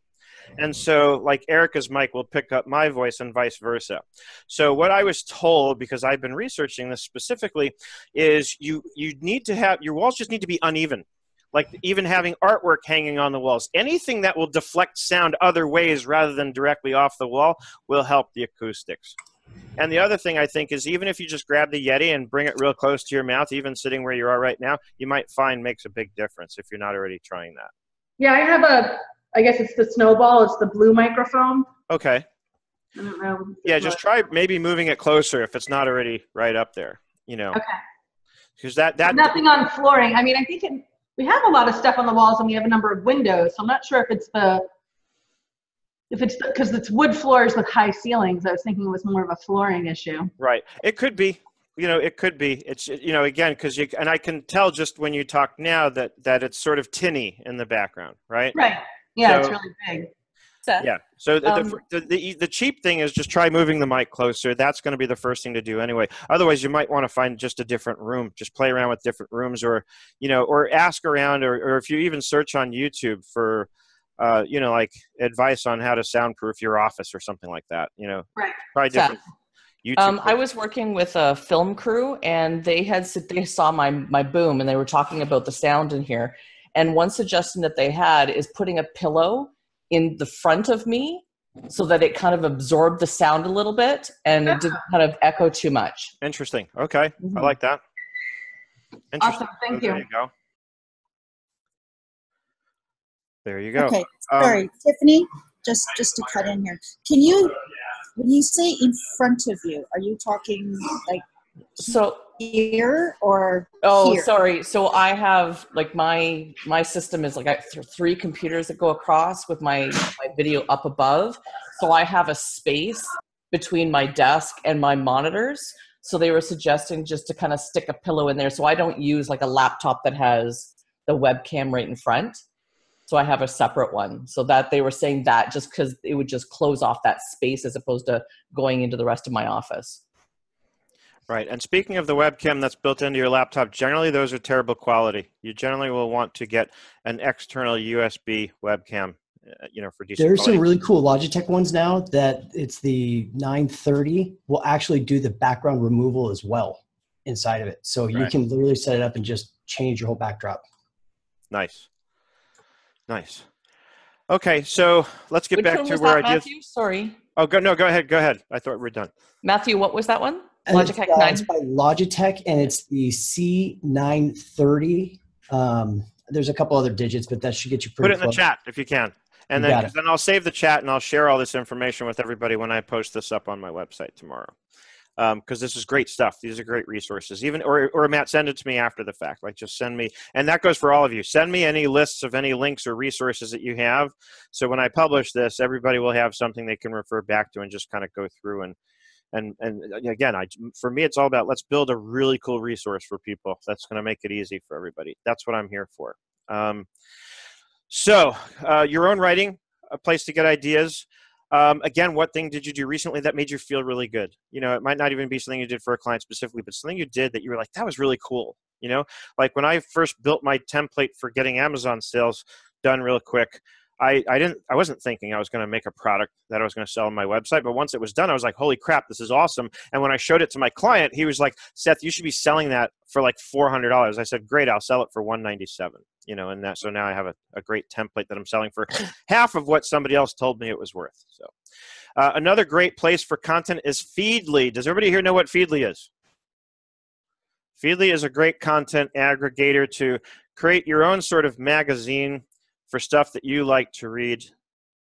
and so like erica's mic will pick up my voice and vice versa. So what i was told because i've been researching this specifically is you you need to have your walls just need to be uneven. Like even having artwork hanging on the walls. Anything that will deflect sound other ways rather than directly off the wall will help the acoustics. And the other thing I think is even if you just grab the Yeti and bring it real close to your mouth, even sitting where you are right now, you might find makes a big difference if you're not already trying that. Yeah, I have a, I guess it's the snowball. It's the blue microphone. Okay. I don't know. Yeah, just try maybe moving it closer if it's not already right up there. You know, Okay. because that that Nothing on flooring. I mean, I think it, we have a lot of stuff on the walls and we have a number of windows. So I'm not sure if it's the if it's because it's wood floors with high ceilings. I was thinking it was more of a flooring issue. Right. It could be. You know, it could be. It's you know again because you and I can tell just when you talk now that that it's sort of tinny in the background, right? Right. Yeah, it's really big. Seth, Yeah. So the, Um, the, the the cheap thing is just try moving the mic closer. That's going to be the first thing to do anyway. Otherwise, you might want to find just a different room. Just play around with different rooms, or you know, or ask around, or, or if you even search on YouTube for, uh, you know, like advice on how to soundproof your office or something like that. You know, Right. Try different. YouTube. Um, I was working with a film crew, and they had they saw my my boom, and they were talking about the sound in here. And one suggestion that they had is putting a pillow in the front of me, so that it kind of absorbed the sound a little bit, and it didn't kind of echo too much. Interesting. Okay, I Mhm. like that. Interesting. Awesome. Thank So There you. you go. There you go. Okay, Um, sorry, Tiffany, just, just to cut in here. Can you, when you say in front of you, are you talking like So here or Oh, here? sorry. So I have like my my system is like I three computers that go across with my my video up above. So I have a space between my desk and my monitors. So they were suggesting just to kind of stick a pillow in there. So I don't use like a laptop that has the webcam right in front. So I have a separate one. So that they were saying that just because it would just close off that space as opposed to going into the rest of my office. Right. And speaking of the webcam that's built into your laptop, generally those are terrible quality. You generally will want to get an external USB webcam, uh, you know, for decent There's quality. some really cool Logitech ones now that it's the 930 will actually do the background removal as well inside of it. So you Right. can literally set it up and just change your whole backdrop. nice. Nice. Okay, so let's get Which back to where that, I did. Matthew? Sorry. Oh, go, no, go ahead. Go ahead. I thought we were done. Matthew, what was that one? And it's, Logitech uh, 9. it's by Logitech and it's the C930. Um, there's a couple other digits, but that should get you pretty. Put pretty it in the close. chat if you can. And You then, then I'll save the chat and I'll share all this information with everybody when I post this up on my website tomorrow. Because this is great stuff. These are great resources. Even or, or Matt, send it to me after the fact. Like just send me, and that goes for all of you. Send me any lists of any links or resources that you have. So when I publish this, everybody will have something they can refer back to and just kind of go through and and and uh, again, I for me, it's all about let's build a really cool resource for people. That's going to make it easy for everybody. That's what I'm here for. Um, so, uh, your own writing, a place to get ideas. Um, again, what thing did you do recently that made you feel really good? You know, it might not even be something you did for a client specifically, but something you did that you were like, that was really cool. You know, like when I first built my template for getting Amazon sales done real quick, I, I didn't I wasn't thinking I was going to make a product that I was going to sell on my website, but once it was done, I was like, holy crap, this is awesome. And when I showed it to my client, he was like, Seth, you should be selling that for like four hundred dollars. I said, great, I'll sell it for one ninety seven. You know, and that so now I have a, a great template that I'm selling for <laughs> half of what somebody else told me it was worth. So uh, another great place for content is Feedly. Does everybody here know what Feedly is? Feedly is a great content aggregator to create your own sort of magazine for stuff that you like to read.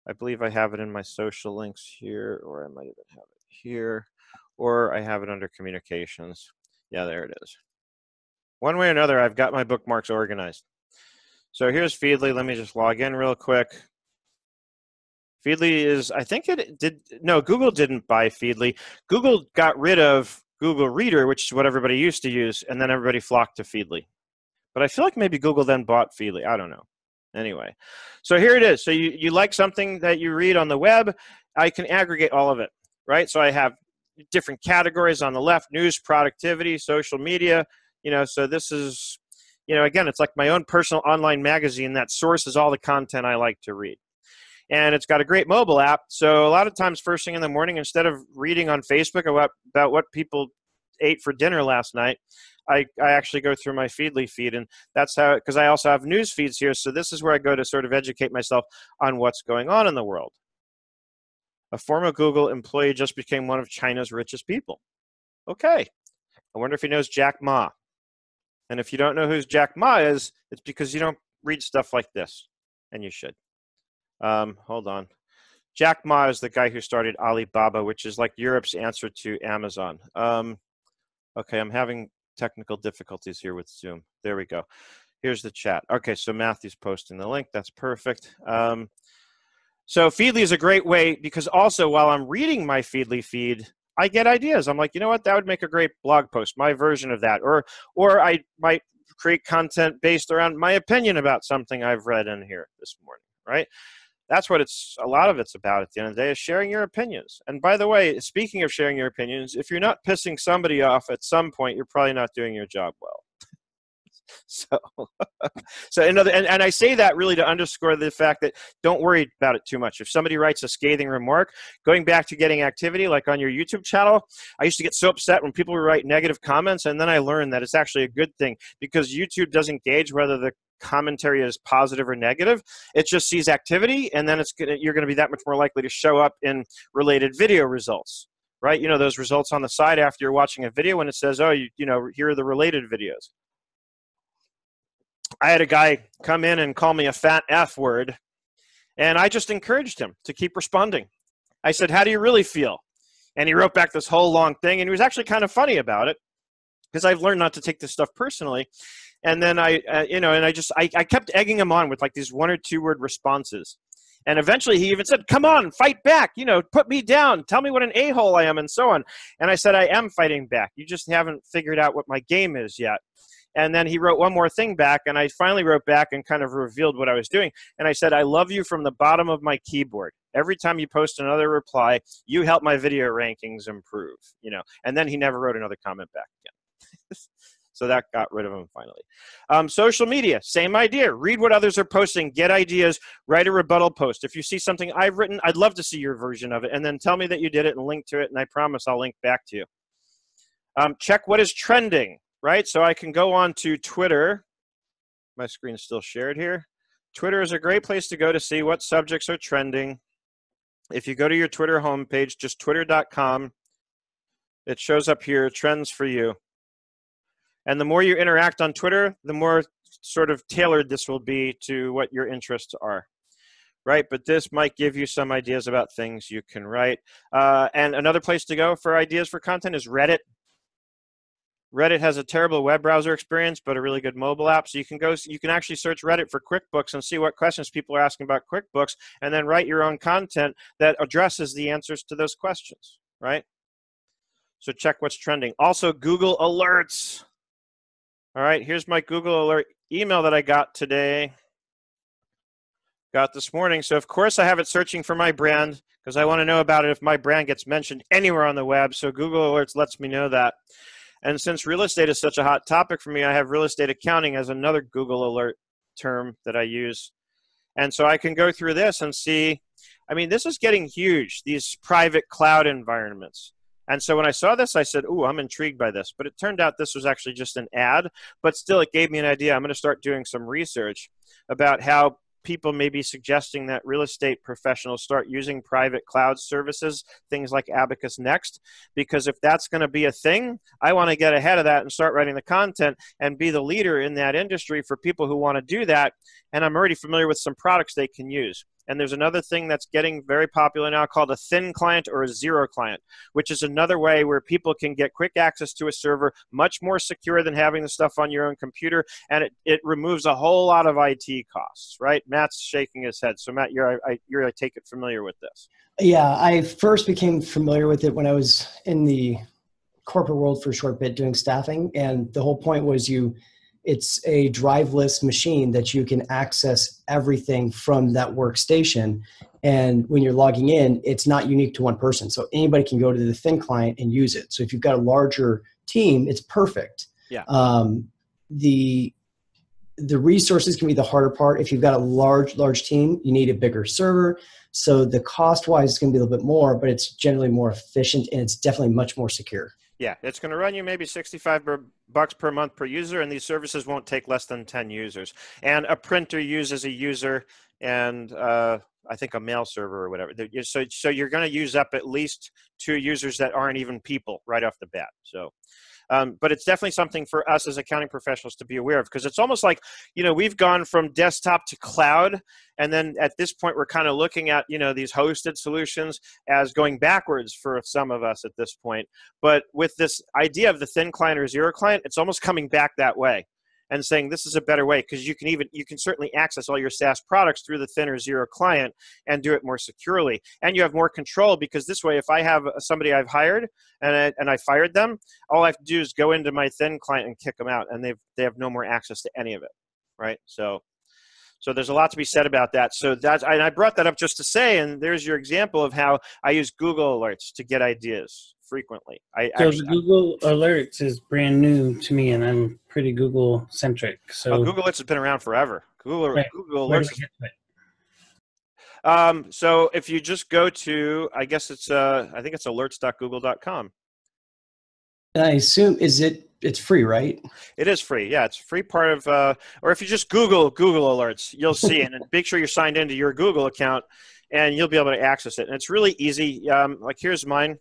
I believe I have it in my social links here, or I might even have it here, or I have it under communications. Yeah, there it is. One way or another, I've got my bookmarks organized. So here's Feedly. Let me just log in real quick. Feedly is, I think it did, no, Google didn't buy Feedly. Google got rid of Google Reader, which is what everybody used to use, and then everybody flocked to Feedly. But I feel like maybe Google then bought Feedly. I don't know. Anyway, so here it is. So you, you like something that you read on the web, I can aggregate all of it, right? So I have different categories on the left news, productivity, social media. You know, so this is, you know, again, it's like my own personal online magazine that sources all the content I like to read and it's got a great mobile app. So a lot of times, first thing in the morning, instead of reading on Facebook about, about what people ate for dinner last night, I, I actually go through my Feedly feed, and that's how because I also have news feeds here. So this is where I go to sort of educate myself on what's going on in the world. A former Google employee just became one of China's richest people. Okay, I wonder if he knows Jack Ma. And if you don't know who Jack Ma is, it's because you don't read stuff like this, and you should. Um, hold on. Jack Ma is the guy who started Alibaba, which is like Europe's answer to Amazon. Um, okay, I'm having technical difficulties here with Zoom. There we go. Here's the chat. Okay, so Matthew's posting the link. That's perfect. Um, so Feedly is a great way because also while I'm reading my Feedly feed, I get ideas. I'm like, you know what, that would make a great blog post, my version of that, or or I might create content based around my opinion about something I've read in here this morning, right? That's what it's a lot of it's about at the end of the day is sharing your opinions. And by the way, speaking of sharing your opinions, if you're not pissing somebody off at some point, you're probably not doing your job well. <laughs> so so another and, and i say that really to underscore the fact that don't worry about it too much. If somebody writes a scathing remark going back to getting activity like on your youtube channel i used to get so upset when people would write negative comments and then i learned that it's actually a good thing because youtube doesn't gauge whether the commentary is positive or negative. It just sees activity and then it's gonna, you're going to be that much more likely to show up in related video results right? You know those results on the side after you're watching a video when it says oh you, you know here are the related videos I had a guy come in and call me a fat F word, and I just encouraged him to keep responding. I said, How do you really feel? And he wrote back this whole long thing, and he was actually kind of funny about it because I've learned not to take this stuff personally. And then I, uh, you know, and I just, I, I kept egging him on with like these one or two word responses. And eventually he even said, Come on, fight back, you know, put me down, tell me what an a hole I am, and so on. And I said, I am fighting back. You just haven't figured out what my game is yet. And then he wrote one more thing back, and I finally wrote back and kind of revealed what I was doing. And I said, I love you from the bottom of my keyboard. Every time you post another reply, you help my video rankings improve, you know. And then he never wrote another comment back again. <laughs> so that got rid of him finally. Um, social media, same idea. Read what others are posting, get ideas, write a rebuttal post. If you see something I've written, I'd love to see your version of it, and then tell me that you did it and link to it, and I promise I'll link back to you. Um, check what is trending right? So I can go on to Twitter. My screen's still shared here. Twitter is a great place to go to see what subjects are trending. If you go to your Twitter homepage, just twitter.com, it shows up here, trends for you. And the more you interact on Twitter, the more sort of tailored this will be to what your interests are. Right, but this might give you some ideas about things you can write. Uh, and another place to go for ideas for content is Reddit. Reddit has a terrible web browser experience, but a really good mobile app. So you can go, you can actually search Reddit for QuickBooks and see what questions people are asking about QuickBooks, and then write your own content that addresses the answers to those questions. Right. So check what's trending. Also, Google Alerts. All right, here's my Google Alert email that I got today. Got this morning. So of course I have it searching for my brand because I want to know about it if my brand gets mentioned anywhere on the web. So Google Alerts lets me know that. And since real estate is such a hot topic for me, I have real estate accounting as another Google alert term that I use. And so I can go through this and see, I mean, this is getting huge, these private cloud environments. And so when I saw this, I said, Ooh, I'm intrigued by this. But it turned out this was actually just an ad, but still, it gave me an idea. I'm going to start doing some research about how people may be suggesting that real estate professionals start using private cloud services, things like Abacus Next, because if that's going to be a thing, I want to get ahead of that and start writing the content and be the leader in that industry for people who want to do that. And I'm already familiar with some products they can use. And there's another thing that's getting very popular now called a thin client or a zero client, which is another way where people can get quick access to a server, much more secure than having the stuff on your own computer. And it, it removes a whole lot of IT costs, right? Matt's shaking his head. So, Matt, you're, I, you're, I take it, familiar with this. Yeah, I first became familiar with it when I was in the corporate world for a short bit doing staffing. And the whole point was you it's a driveless machine that you can access everything from that workstation. And when you're logging in it's not unique to one person. So anybody can go to the thin client and use it. So if you've got a larger team it's perfect. Yeah. Um, the the resources can be the harder part. If you've got a large large team you need a bigger server. So the cost wise is going to be a little bit more but it's generally more efficient and it's definitely much more secure yeah, it's going to run you maybe 65 bucks per month per user, and these services won't take less than 10 users. And a printer uses a user and uh, I think a mail server or whatever. So, so you're going to use up at least two users that aren't even people right off the bat. So um, but it's definitely something for us as accounting professionals to be aware of because it's almost like, you know, we've gone from desktop to cloud. And then at this point, we're kind of looking at, you know, these hosted solutions as going backwards for some of us at this point. But with this idea of the thin client or zero client, it's almost coming back that way. And saying this is a better way because you can even you can certainly access all your SaaS products through the thin or zero client and do it more securely. And you have more control because this way, if I have uh, somebody I've hired and I, and I fired them, all I have to do is go into my thin client and kick them out, and they've they have no more access to any of it, right? So. So there's a lot to be said about that. So that's and I brought that up just to say, and there's your example of how I use Google Alerts to get ideas frequently. I So actually, the Google Alerts is brand new to me, and I'm pretty Google centric. So oh, Google Alerts has been around forever. Google Right. Google where Alerts I get to it? Um, so if you just go to, I guess it's, uh, I think it's alerts.google.com. And I assume is it it's free, right? It is free. Yeah, it's a free part of, uh, or if you just Google Google Alerts, you'll see it. And make sure you're signed into your Google account, and you'll be able to access it. And it's really easy. Um, like here's mine,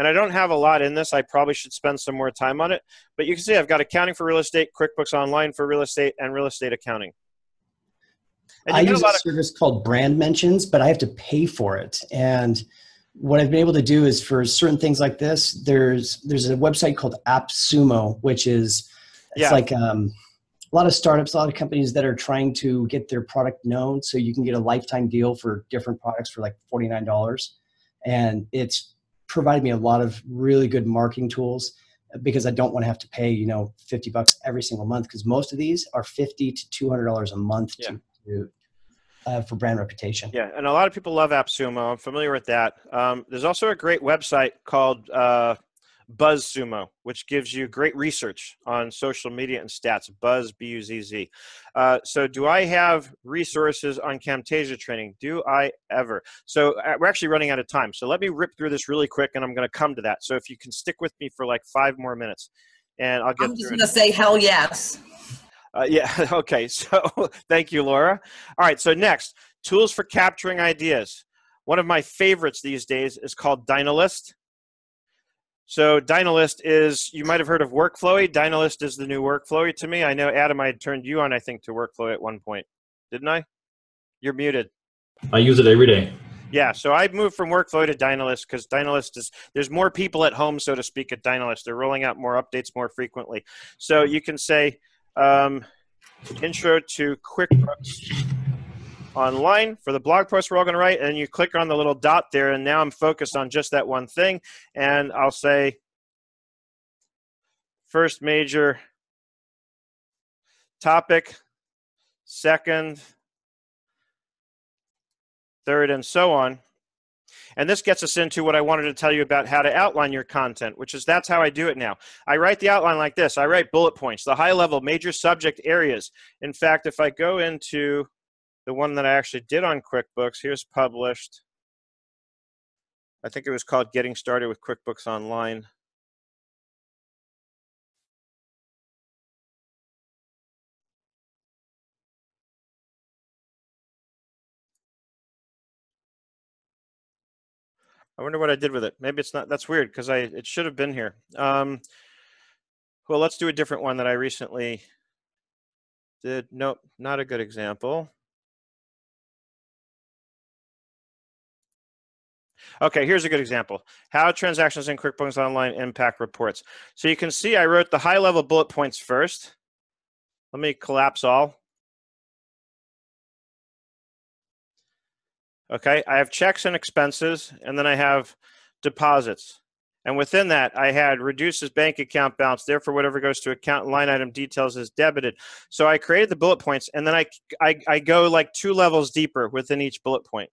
and I don't have a lot in this. I probably should spend some more time on it. But you can see I've got accounting for real estate, QuickBooks Online for real estate, and real estate accounting. And I use a a lot of service called Brand Mentions, but I have to pay for it. And what I've been able to do is for certain things like this, there's there's a website called AppSumo, which is it's Yeah. like um, a lot of startups, a lot of companies that are trying to get their product known, so you can get a lifetime deal for different products for like forty nine dollars, and it's provided me a lot of really good marketing tools because I don't want to have to pay you know fifty bucks every single month because most of these are fifty to two hundred dollars a month Yeah. to, to uh, for brand reputation. Yeah, and a lot of people love AppSumo. I'm familiar with that. Um, there's also a great website called uh, BuzzSumo, which gives you great research on social media and stats. Buzz, B U Z Z. Uh, so, do I have resources on Camtasia training? Do I ever? So, uh, we're actually running out of time. So, let me rip through this really quick, and I'm going to come to that. So, if you can stick with me for like five more minutes, and I'll get I'm just going to say hell yes. Uh, yeah. <laughs> Okay. So <laughs> thank you, Laura. All right. So next, tools for capturing ideas. One of my favorites these days is called Dynalist. So Dynalist is you might have heard of Workflowy. Dynalist is the new Workflowy to me. I know Adam, I had turned you on, I think, to Workflowy at one point, didn't I? You're muted. I use it every day. Yeah, so I moved from Workflowy to Dynalist because Dynalist is there's more people at home, so to speak, at Dynalist. They're rolling out more updates more frequently. So you can say um, intro to QuickBooks online for the blog post we're all going to write, and you click on the little dot there, and now I'm focused on just that one thing, and I'll say first major topic, second, third, and so on. And this gets us into what I wanted to tell you about how to outline your content, which is that's how I do it now. I write the outline like this I write bullet points, the high level major subject areas. In fact, if I go into the one that I actually did on QuickBooks, here's published. I think it was called Getting Started with QuickBooks Online. I wonder what I did with it. Maybe it's not. That's weird because I it should have been here. Um, well, let's do a different one that I recently did. Nope, not a good example. Okay, here's a good example. How transactions in QuickBooks Online impact reports. So you can see I wrote the high level bullet points first. Let me collapse all. Okay, I have checks and expenses, and then I have deposits. And within that, I had reduces bank account balance. Therefore, whatever goes to account line item details is debited. So I created the bullet points, and then I, I, I go like two levels deeper within each bullet point.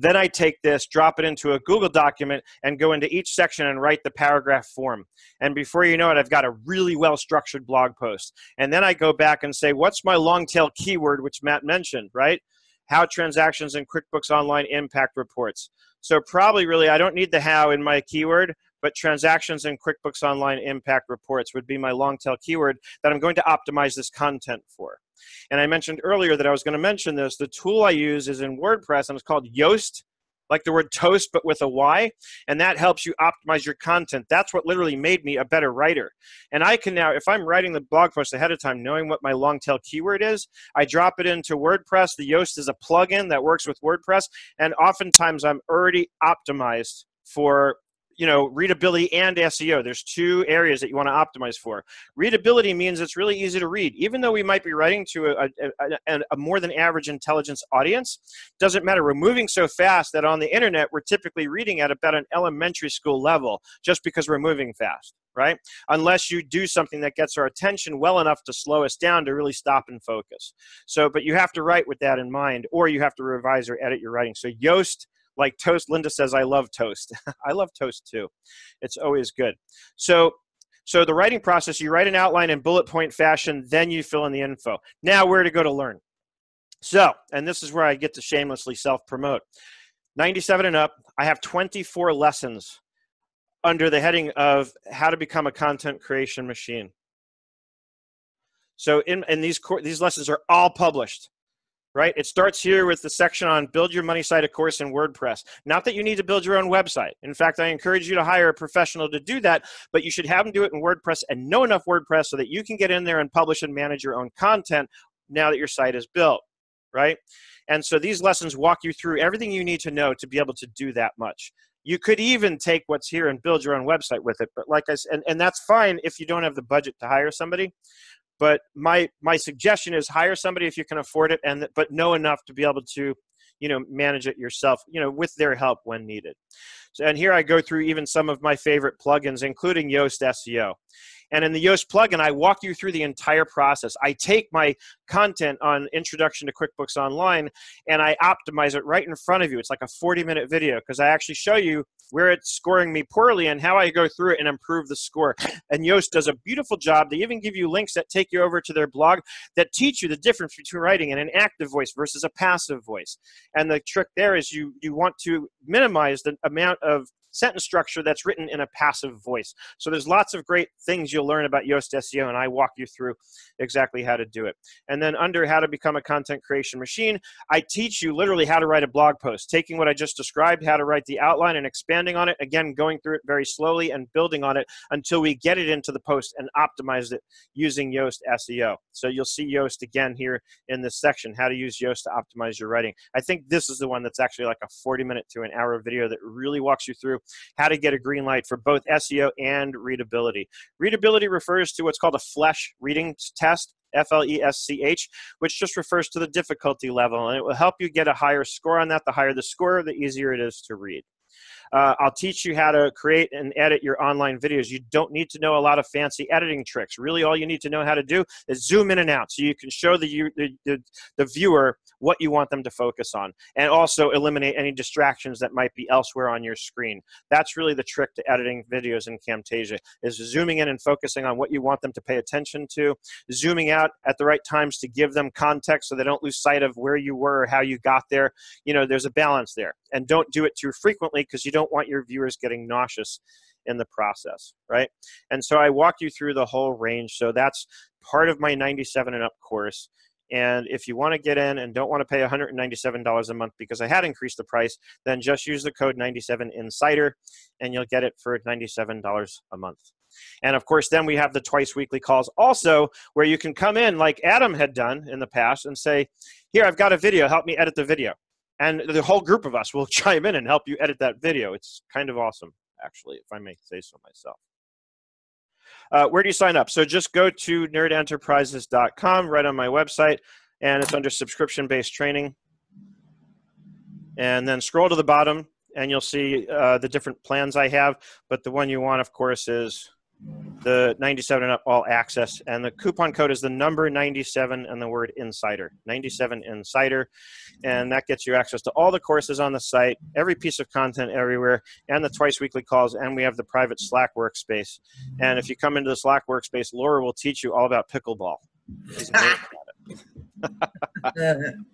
Then I take this, drop it into a Google document, and go into each section and write the paragraph form. And before you know it, I've got a really well structured blog post. And then I go back and say, what's my long tail keyword, which Matt mentioned, right? How transactions in QuickBooks Online impact reports. So, probably really, I don't need the how in my keyword, but transactions in QuickBooks Online impact reports would be my long tail keyword that I'm going to optimize this content for. And I mentioned earlier that I was going to mention this. The tool I use is in WordPress and it's called Yoast, like the word toast, but with a Y. And that helps you optimize your content. That's what literally made me a better writer. And I can now, if I'm writing the blog post ahead of time, knowing what my long tail keyword is, I drop it into WordPress. The Yoast is a plugin that works with WordPress. And oftentimes I'm already optimized for you know readability and SEO. There's two areas that you want to optimize for. Readability means it's really easy to read, even though we might be writing to a, a, a, a more than average intelligence audience. Doesn't matter. We're moving so fast that on the internet we're typically reading at about an elementary school level, just because we're moving fast right? Unless you do something that gets our attention well enough to slow us down to really stop and focus. So, but you have to write with that in mind, or you have to revise or edit your writing. So, Yoast, like toast, Linda says, I love toast. <laughs> I love toast too. It's always good. So, so the writing process, you write an outline in bullet point fashion, then you fill in the info. Now, where to go to learn? So, and this is where I get to shamelessly self promote. 97 and up, I have 24 lessons under the heading of how to become a content creation machine. So in, in these, these lessons are all published, right? It starts here with the section on build your money site, of course, in WordPress. Not that you need to build your own website. In fact, I encourage you to hire a professional to do that, but you should have them do it in WordPress and know enough WordPress so that you can get in there and publish and manage your own content now that your site is built, right? And so these lessons walk you through everything you need to know to be able to do that much. You could even take what's here and build your own website with it. But like I said, and, and that's fine if you don't have the budget to hire somebody. But my my suggestion is hire somebody if you can afford it, and but know enough to be able to, you know, manage it yourself. You know, with their help when needed. So, and here I go through even some of my favorite plugins, including Yoast SEO. And in the Yoast plugin, I walk you through the entire process. I take my content on Introduction to QuickBooks Online and I optimize it right in front of you. It's like a 40 minute video because I actually show you where it's scoring me poorly and how I go through it and improve the score. And Yoast does a beautiful job. They even give you links that take you over to their blog that teach you the difference between writing in an active voice versus a passive voice. And the trick there is you you want to minimize the amount of sentence structure that's written in a passive voice. So there's lots of great things you'll learn about Yoast SEO, and I walk you through exactly how to do it. And then under how to become a content creation machine, I teach you literally how to write a blog post, taking what I just described, how to write the outline and expanding on it, again, going through it very slowly and building on it until we get it into the post and optimize it using Yoast SEO. So you'll see Yoast again here in this section, how to use Yoast to optimize your writing. I think this is the one that's actually like a 40 minute to an hour video that really walks you through how to get a green light for both SEO and readability. Readability refers to what's called a Flesch reading test. F L E S C H, which just refers to the difficulty level, and it will help you get a higher score on that. The higher the score, the easier it is to read. Uh, I'll teach you how to create and edit your online videos. You don't need to know a lot of fancy editing tricks. Really, all you need to know how to do is zoom in and out so you can show the, the, the, the viewer what you want them to focus on and also eliminate any distractions that might be elsewhere on your screen. That's really the trick to editing videos in Camtasia is zooming in and focusing on what you want them to pay attention to, zooming out at the right times to give them context so they don't lose sight of where you were or how you got there. You know, there's a balance there. And don't do it too frequently because you don't want your viewers getting nauseous in the process, right? And so I walk you through the whole range. So that's part of my 97 and up course. And if you want to get in and don't want to pay $197 a month because I had increased the price, then just use the code 97insider and you'll get it for $97 a month. And of course, then we have the twice weekly calls also, where you can come in like Adam had done in the past and say, Here, I've got a video, help me edit the video. And the whole group of us will <laughs> chime in and help you edit that video. It's kind of awesome, actually, if I may say so myself. Uh, where do you sign up? So just go to nerdenterprises.com right on my website, and it's under subscription based training. And then scroll to the bottom, and you'll see uh, the different plans I have. But the one you want, of course, is the 97 and up all access and the coupon code is the number 97 and the word insider 97 insider and that gets you access to all the courses on the site every piece of content everywhere and the twice weekly calls and we have the private slack workspace. And if you come into the slack workspace laura will teach you all about pickleball. <laughs> <laughs>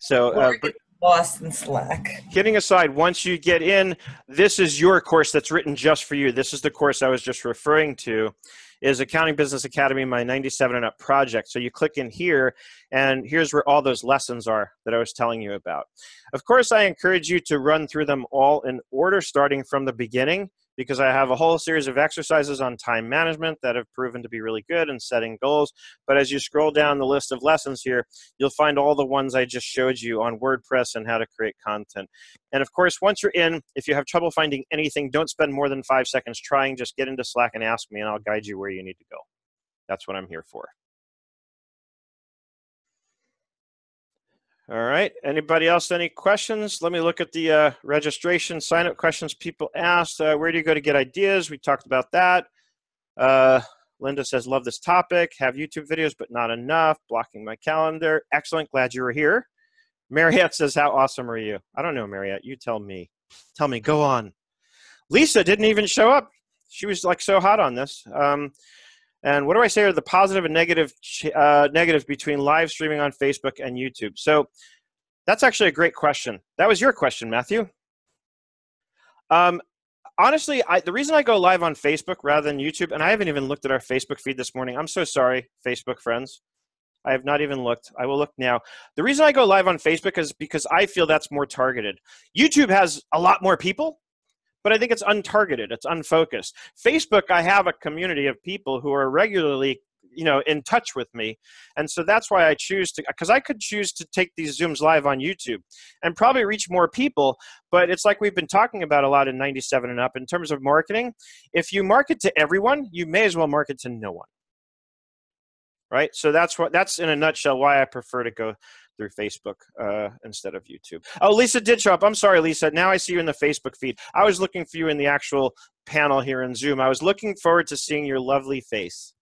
So uh, but, Boston Slack. Kidding aside, once you get in, this is your course that's written just for you. This is the course I was just referring to is Accounting Business Academy, my 97 and up project. So you click in here, and here's where all those lessons are that I was telling you about. Of course, I encourage you to run through them all in order, starting from the beginning, because I have a whole series of exercises on time management that have proven to be really good in setting goals. But as you scroll down the list of lessons here, you'll find all the ones I just showed you on WordPress and how to create content. And of course, once you're in, if you have trouble finding anything, don't spend more than five seconds trying. Just get into Slack and ask me, and I'll guide you where you need to go. That's what I'm here for. All right. Anybody else? Any questions? Let me look at the uh, registration sign up questions people asked. Uh, where do you go to get ideas? We talked about that. Uh, Linda says, Love this topic. Have YouTube videos, but not enough. Blocking my calendar. Excellent. Glad you were here. <laughs> Mariette says, How awesome are you? I don't know, Mariette. You tell me. Tell me. Go on. Lisa didn't even show up. She was like so hot on this. Um, and what do I say are the positive and negative uh, negatives between live streaming on Facebook and YouTube? So that's actually a great question. That was your question, Matthew. Um, honestly, I, the reason I go live on Facebook rather than YouTube, and I haven't even looked at our Facebook feed this morning. I'm so sorry, Facebook friends. I have not even looked. I will look now. The reason I go live on Facebook is because I feel that's more targeted. YouTube has a lot more people, but I think it's untargeted, it's unfocused. Facebook, I have a community of people who are regularly you know in touch with me and so that's why i choose to because i could choose to take these zooms live on youtube and probably reach more people but it's like we've been talking about a lot in 97 and up in terms of marketing if you market to everyone you may as well market to no one right so that's what that's in a nutshell why i prefer to go through Facebook uh, instead of YouTube. Oh, Lisa did show up. I'm sorry, Lisa. Now I see you in the Facebook feed. I was looking for you in the actual panel here in Zoom. I was looking forward to seeing your lovely face.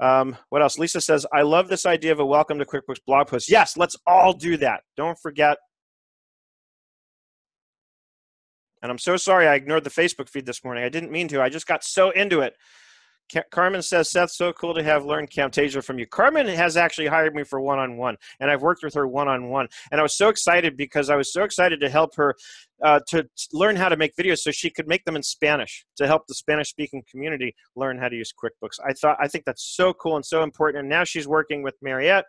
Um, what else? Lisa says, I love this idea of a welcome to QuickBooks blog post. Yes, let's all do that. Don't forget. And I'm so sorry I ignored the Facebook feed this morning. I didn't mean to. I just got so into it. Carmen says, Seth, so cool to have learned Camtasia from you. Carmen has actually hired me for one on one, and I've worked with her one on one. And I was so excited because I was so excited to help her uh, to learn how to make videos so she could make them in Spanish to help the Spanish speaking community learn how to use QuickBooks. I thought, I think that's so cool and so important. And now she's working with Mariette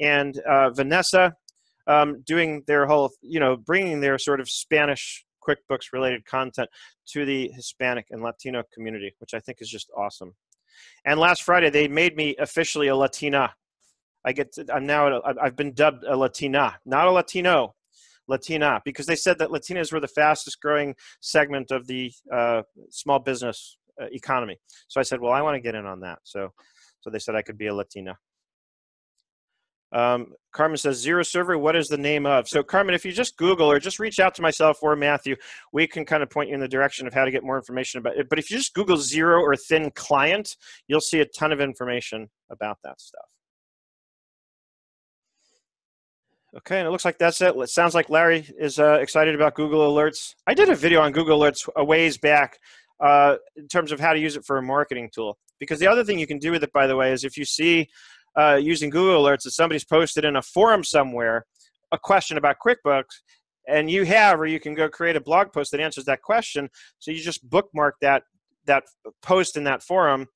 and uh, Vanessa um, doing their whole, you know, bringing their sort of Spanish QuickBooks related content to the Hispanic and Latino community, which I think is just awesome. And last Friday, they made me officially a Latina. I get to, I'm now—I've been dubbed a Latina, not a Latino, Latina, because they said that Latinas were the fastest growing segment of the uh, small business uh, economy. So I said, well, I want to get in on that. So, so they said I could be a Latina. Um, Carmen says, Zero Server, what is the name of? So, Carmen, if you just Google or just reach out to myself or Matthew, we can kind of point you in the direction of how to get more information about it. But if you just Google Zero or Thin Client, you'll see a ton of information about that stuff. Okay, and it looks like that's it. It sounds like Larry is uh, excited about Google Alerts. I did a video on Google Alerts a ways back uh, in terms of how to use it for a marketing tool. Because the other thing you can do with it, by the way, is if you see uh, using Google Alerts that somebody's posted in a forum somewhere a question about QuickBooks, and you have, or you can go create a blog post that answers that question. So you just bookmark that that post in that forum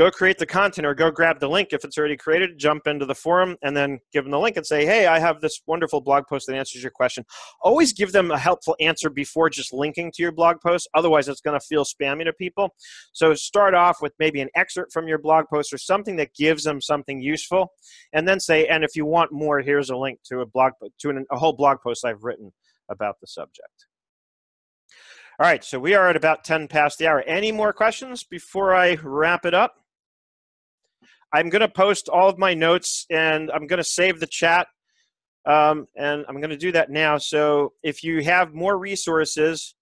go create the content or go grab the link if it's already created, jump into the forum, and then give them the link and say, hey, I have this wonderful blog post that answers your question. Always give them a helpful answer before just linking to your blog post. Otherwise, it's going to feel spammy to people. So start off with maybe an excerpt from your blog post or something that gives them something useful, and then say, and if you want more, here's a link to a blog to an, a whole blog post I've written about the subject. All right, so we are at about 10 past the hour. Any more questions before I wrap it up? I'm going to post all of my notes and I'm going to save the chat. Um, and I'm going to do that now. So if you have more resources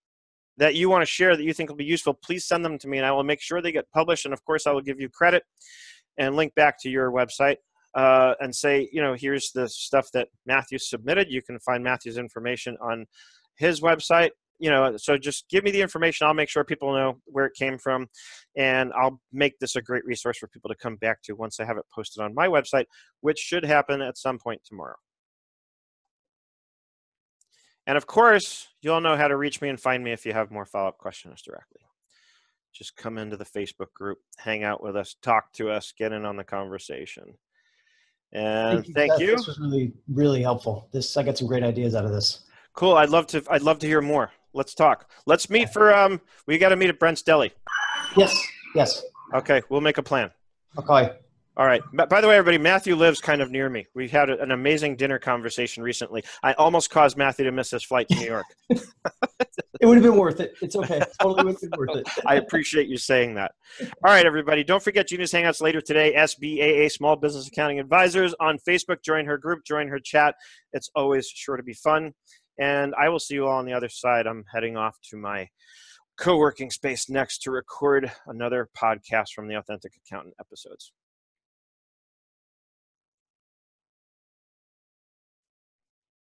that you want to share that you think will be useful, please send them to me and I will make sure they get published. And of course, I will give you credit and link back to your website uh, and say, you know, here's the stuff that Matthew submitted. You can find Matthew's information on his website you know so just give me the information i'll make sure people know where it came from and i'll make this a great resource for people to come back to once i have it posted on my website which should happen at some point tomorrow and of course you all know how to reach me and find me if you have more follow-up questions directly just come into the facebook group hang out with us talk to us get in on the conversation and thank you, thank you. this was really really helpful this i got some great ideas out of this Cool. I'd love to. I'd love to hear more. Let's talk. Let's meet for um. We got to meet at Brent's Deli. Yes, yes. Okay, we'll make a plan. Okay. All right. By the way, everybody, Matthew lives kind of near me. We had an amazing dinner conversation recently. I almost caused Matthew to miss his flight to New York. <laughs> <laughs> It would have been worth it. It's okay. Totally would have been worth it. <laughs> I appreciate you saying that. All right, everybody. Don't forget Genius Hangouts later today. SBAA Small Business Accounting Advisors on Facebook. Join her group, join her chat. It's always sure to be fun. And I will see you all on the other side. I'm heading off to my co working space next to record another podcast from the Authentic Accountant episodes.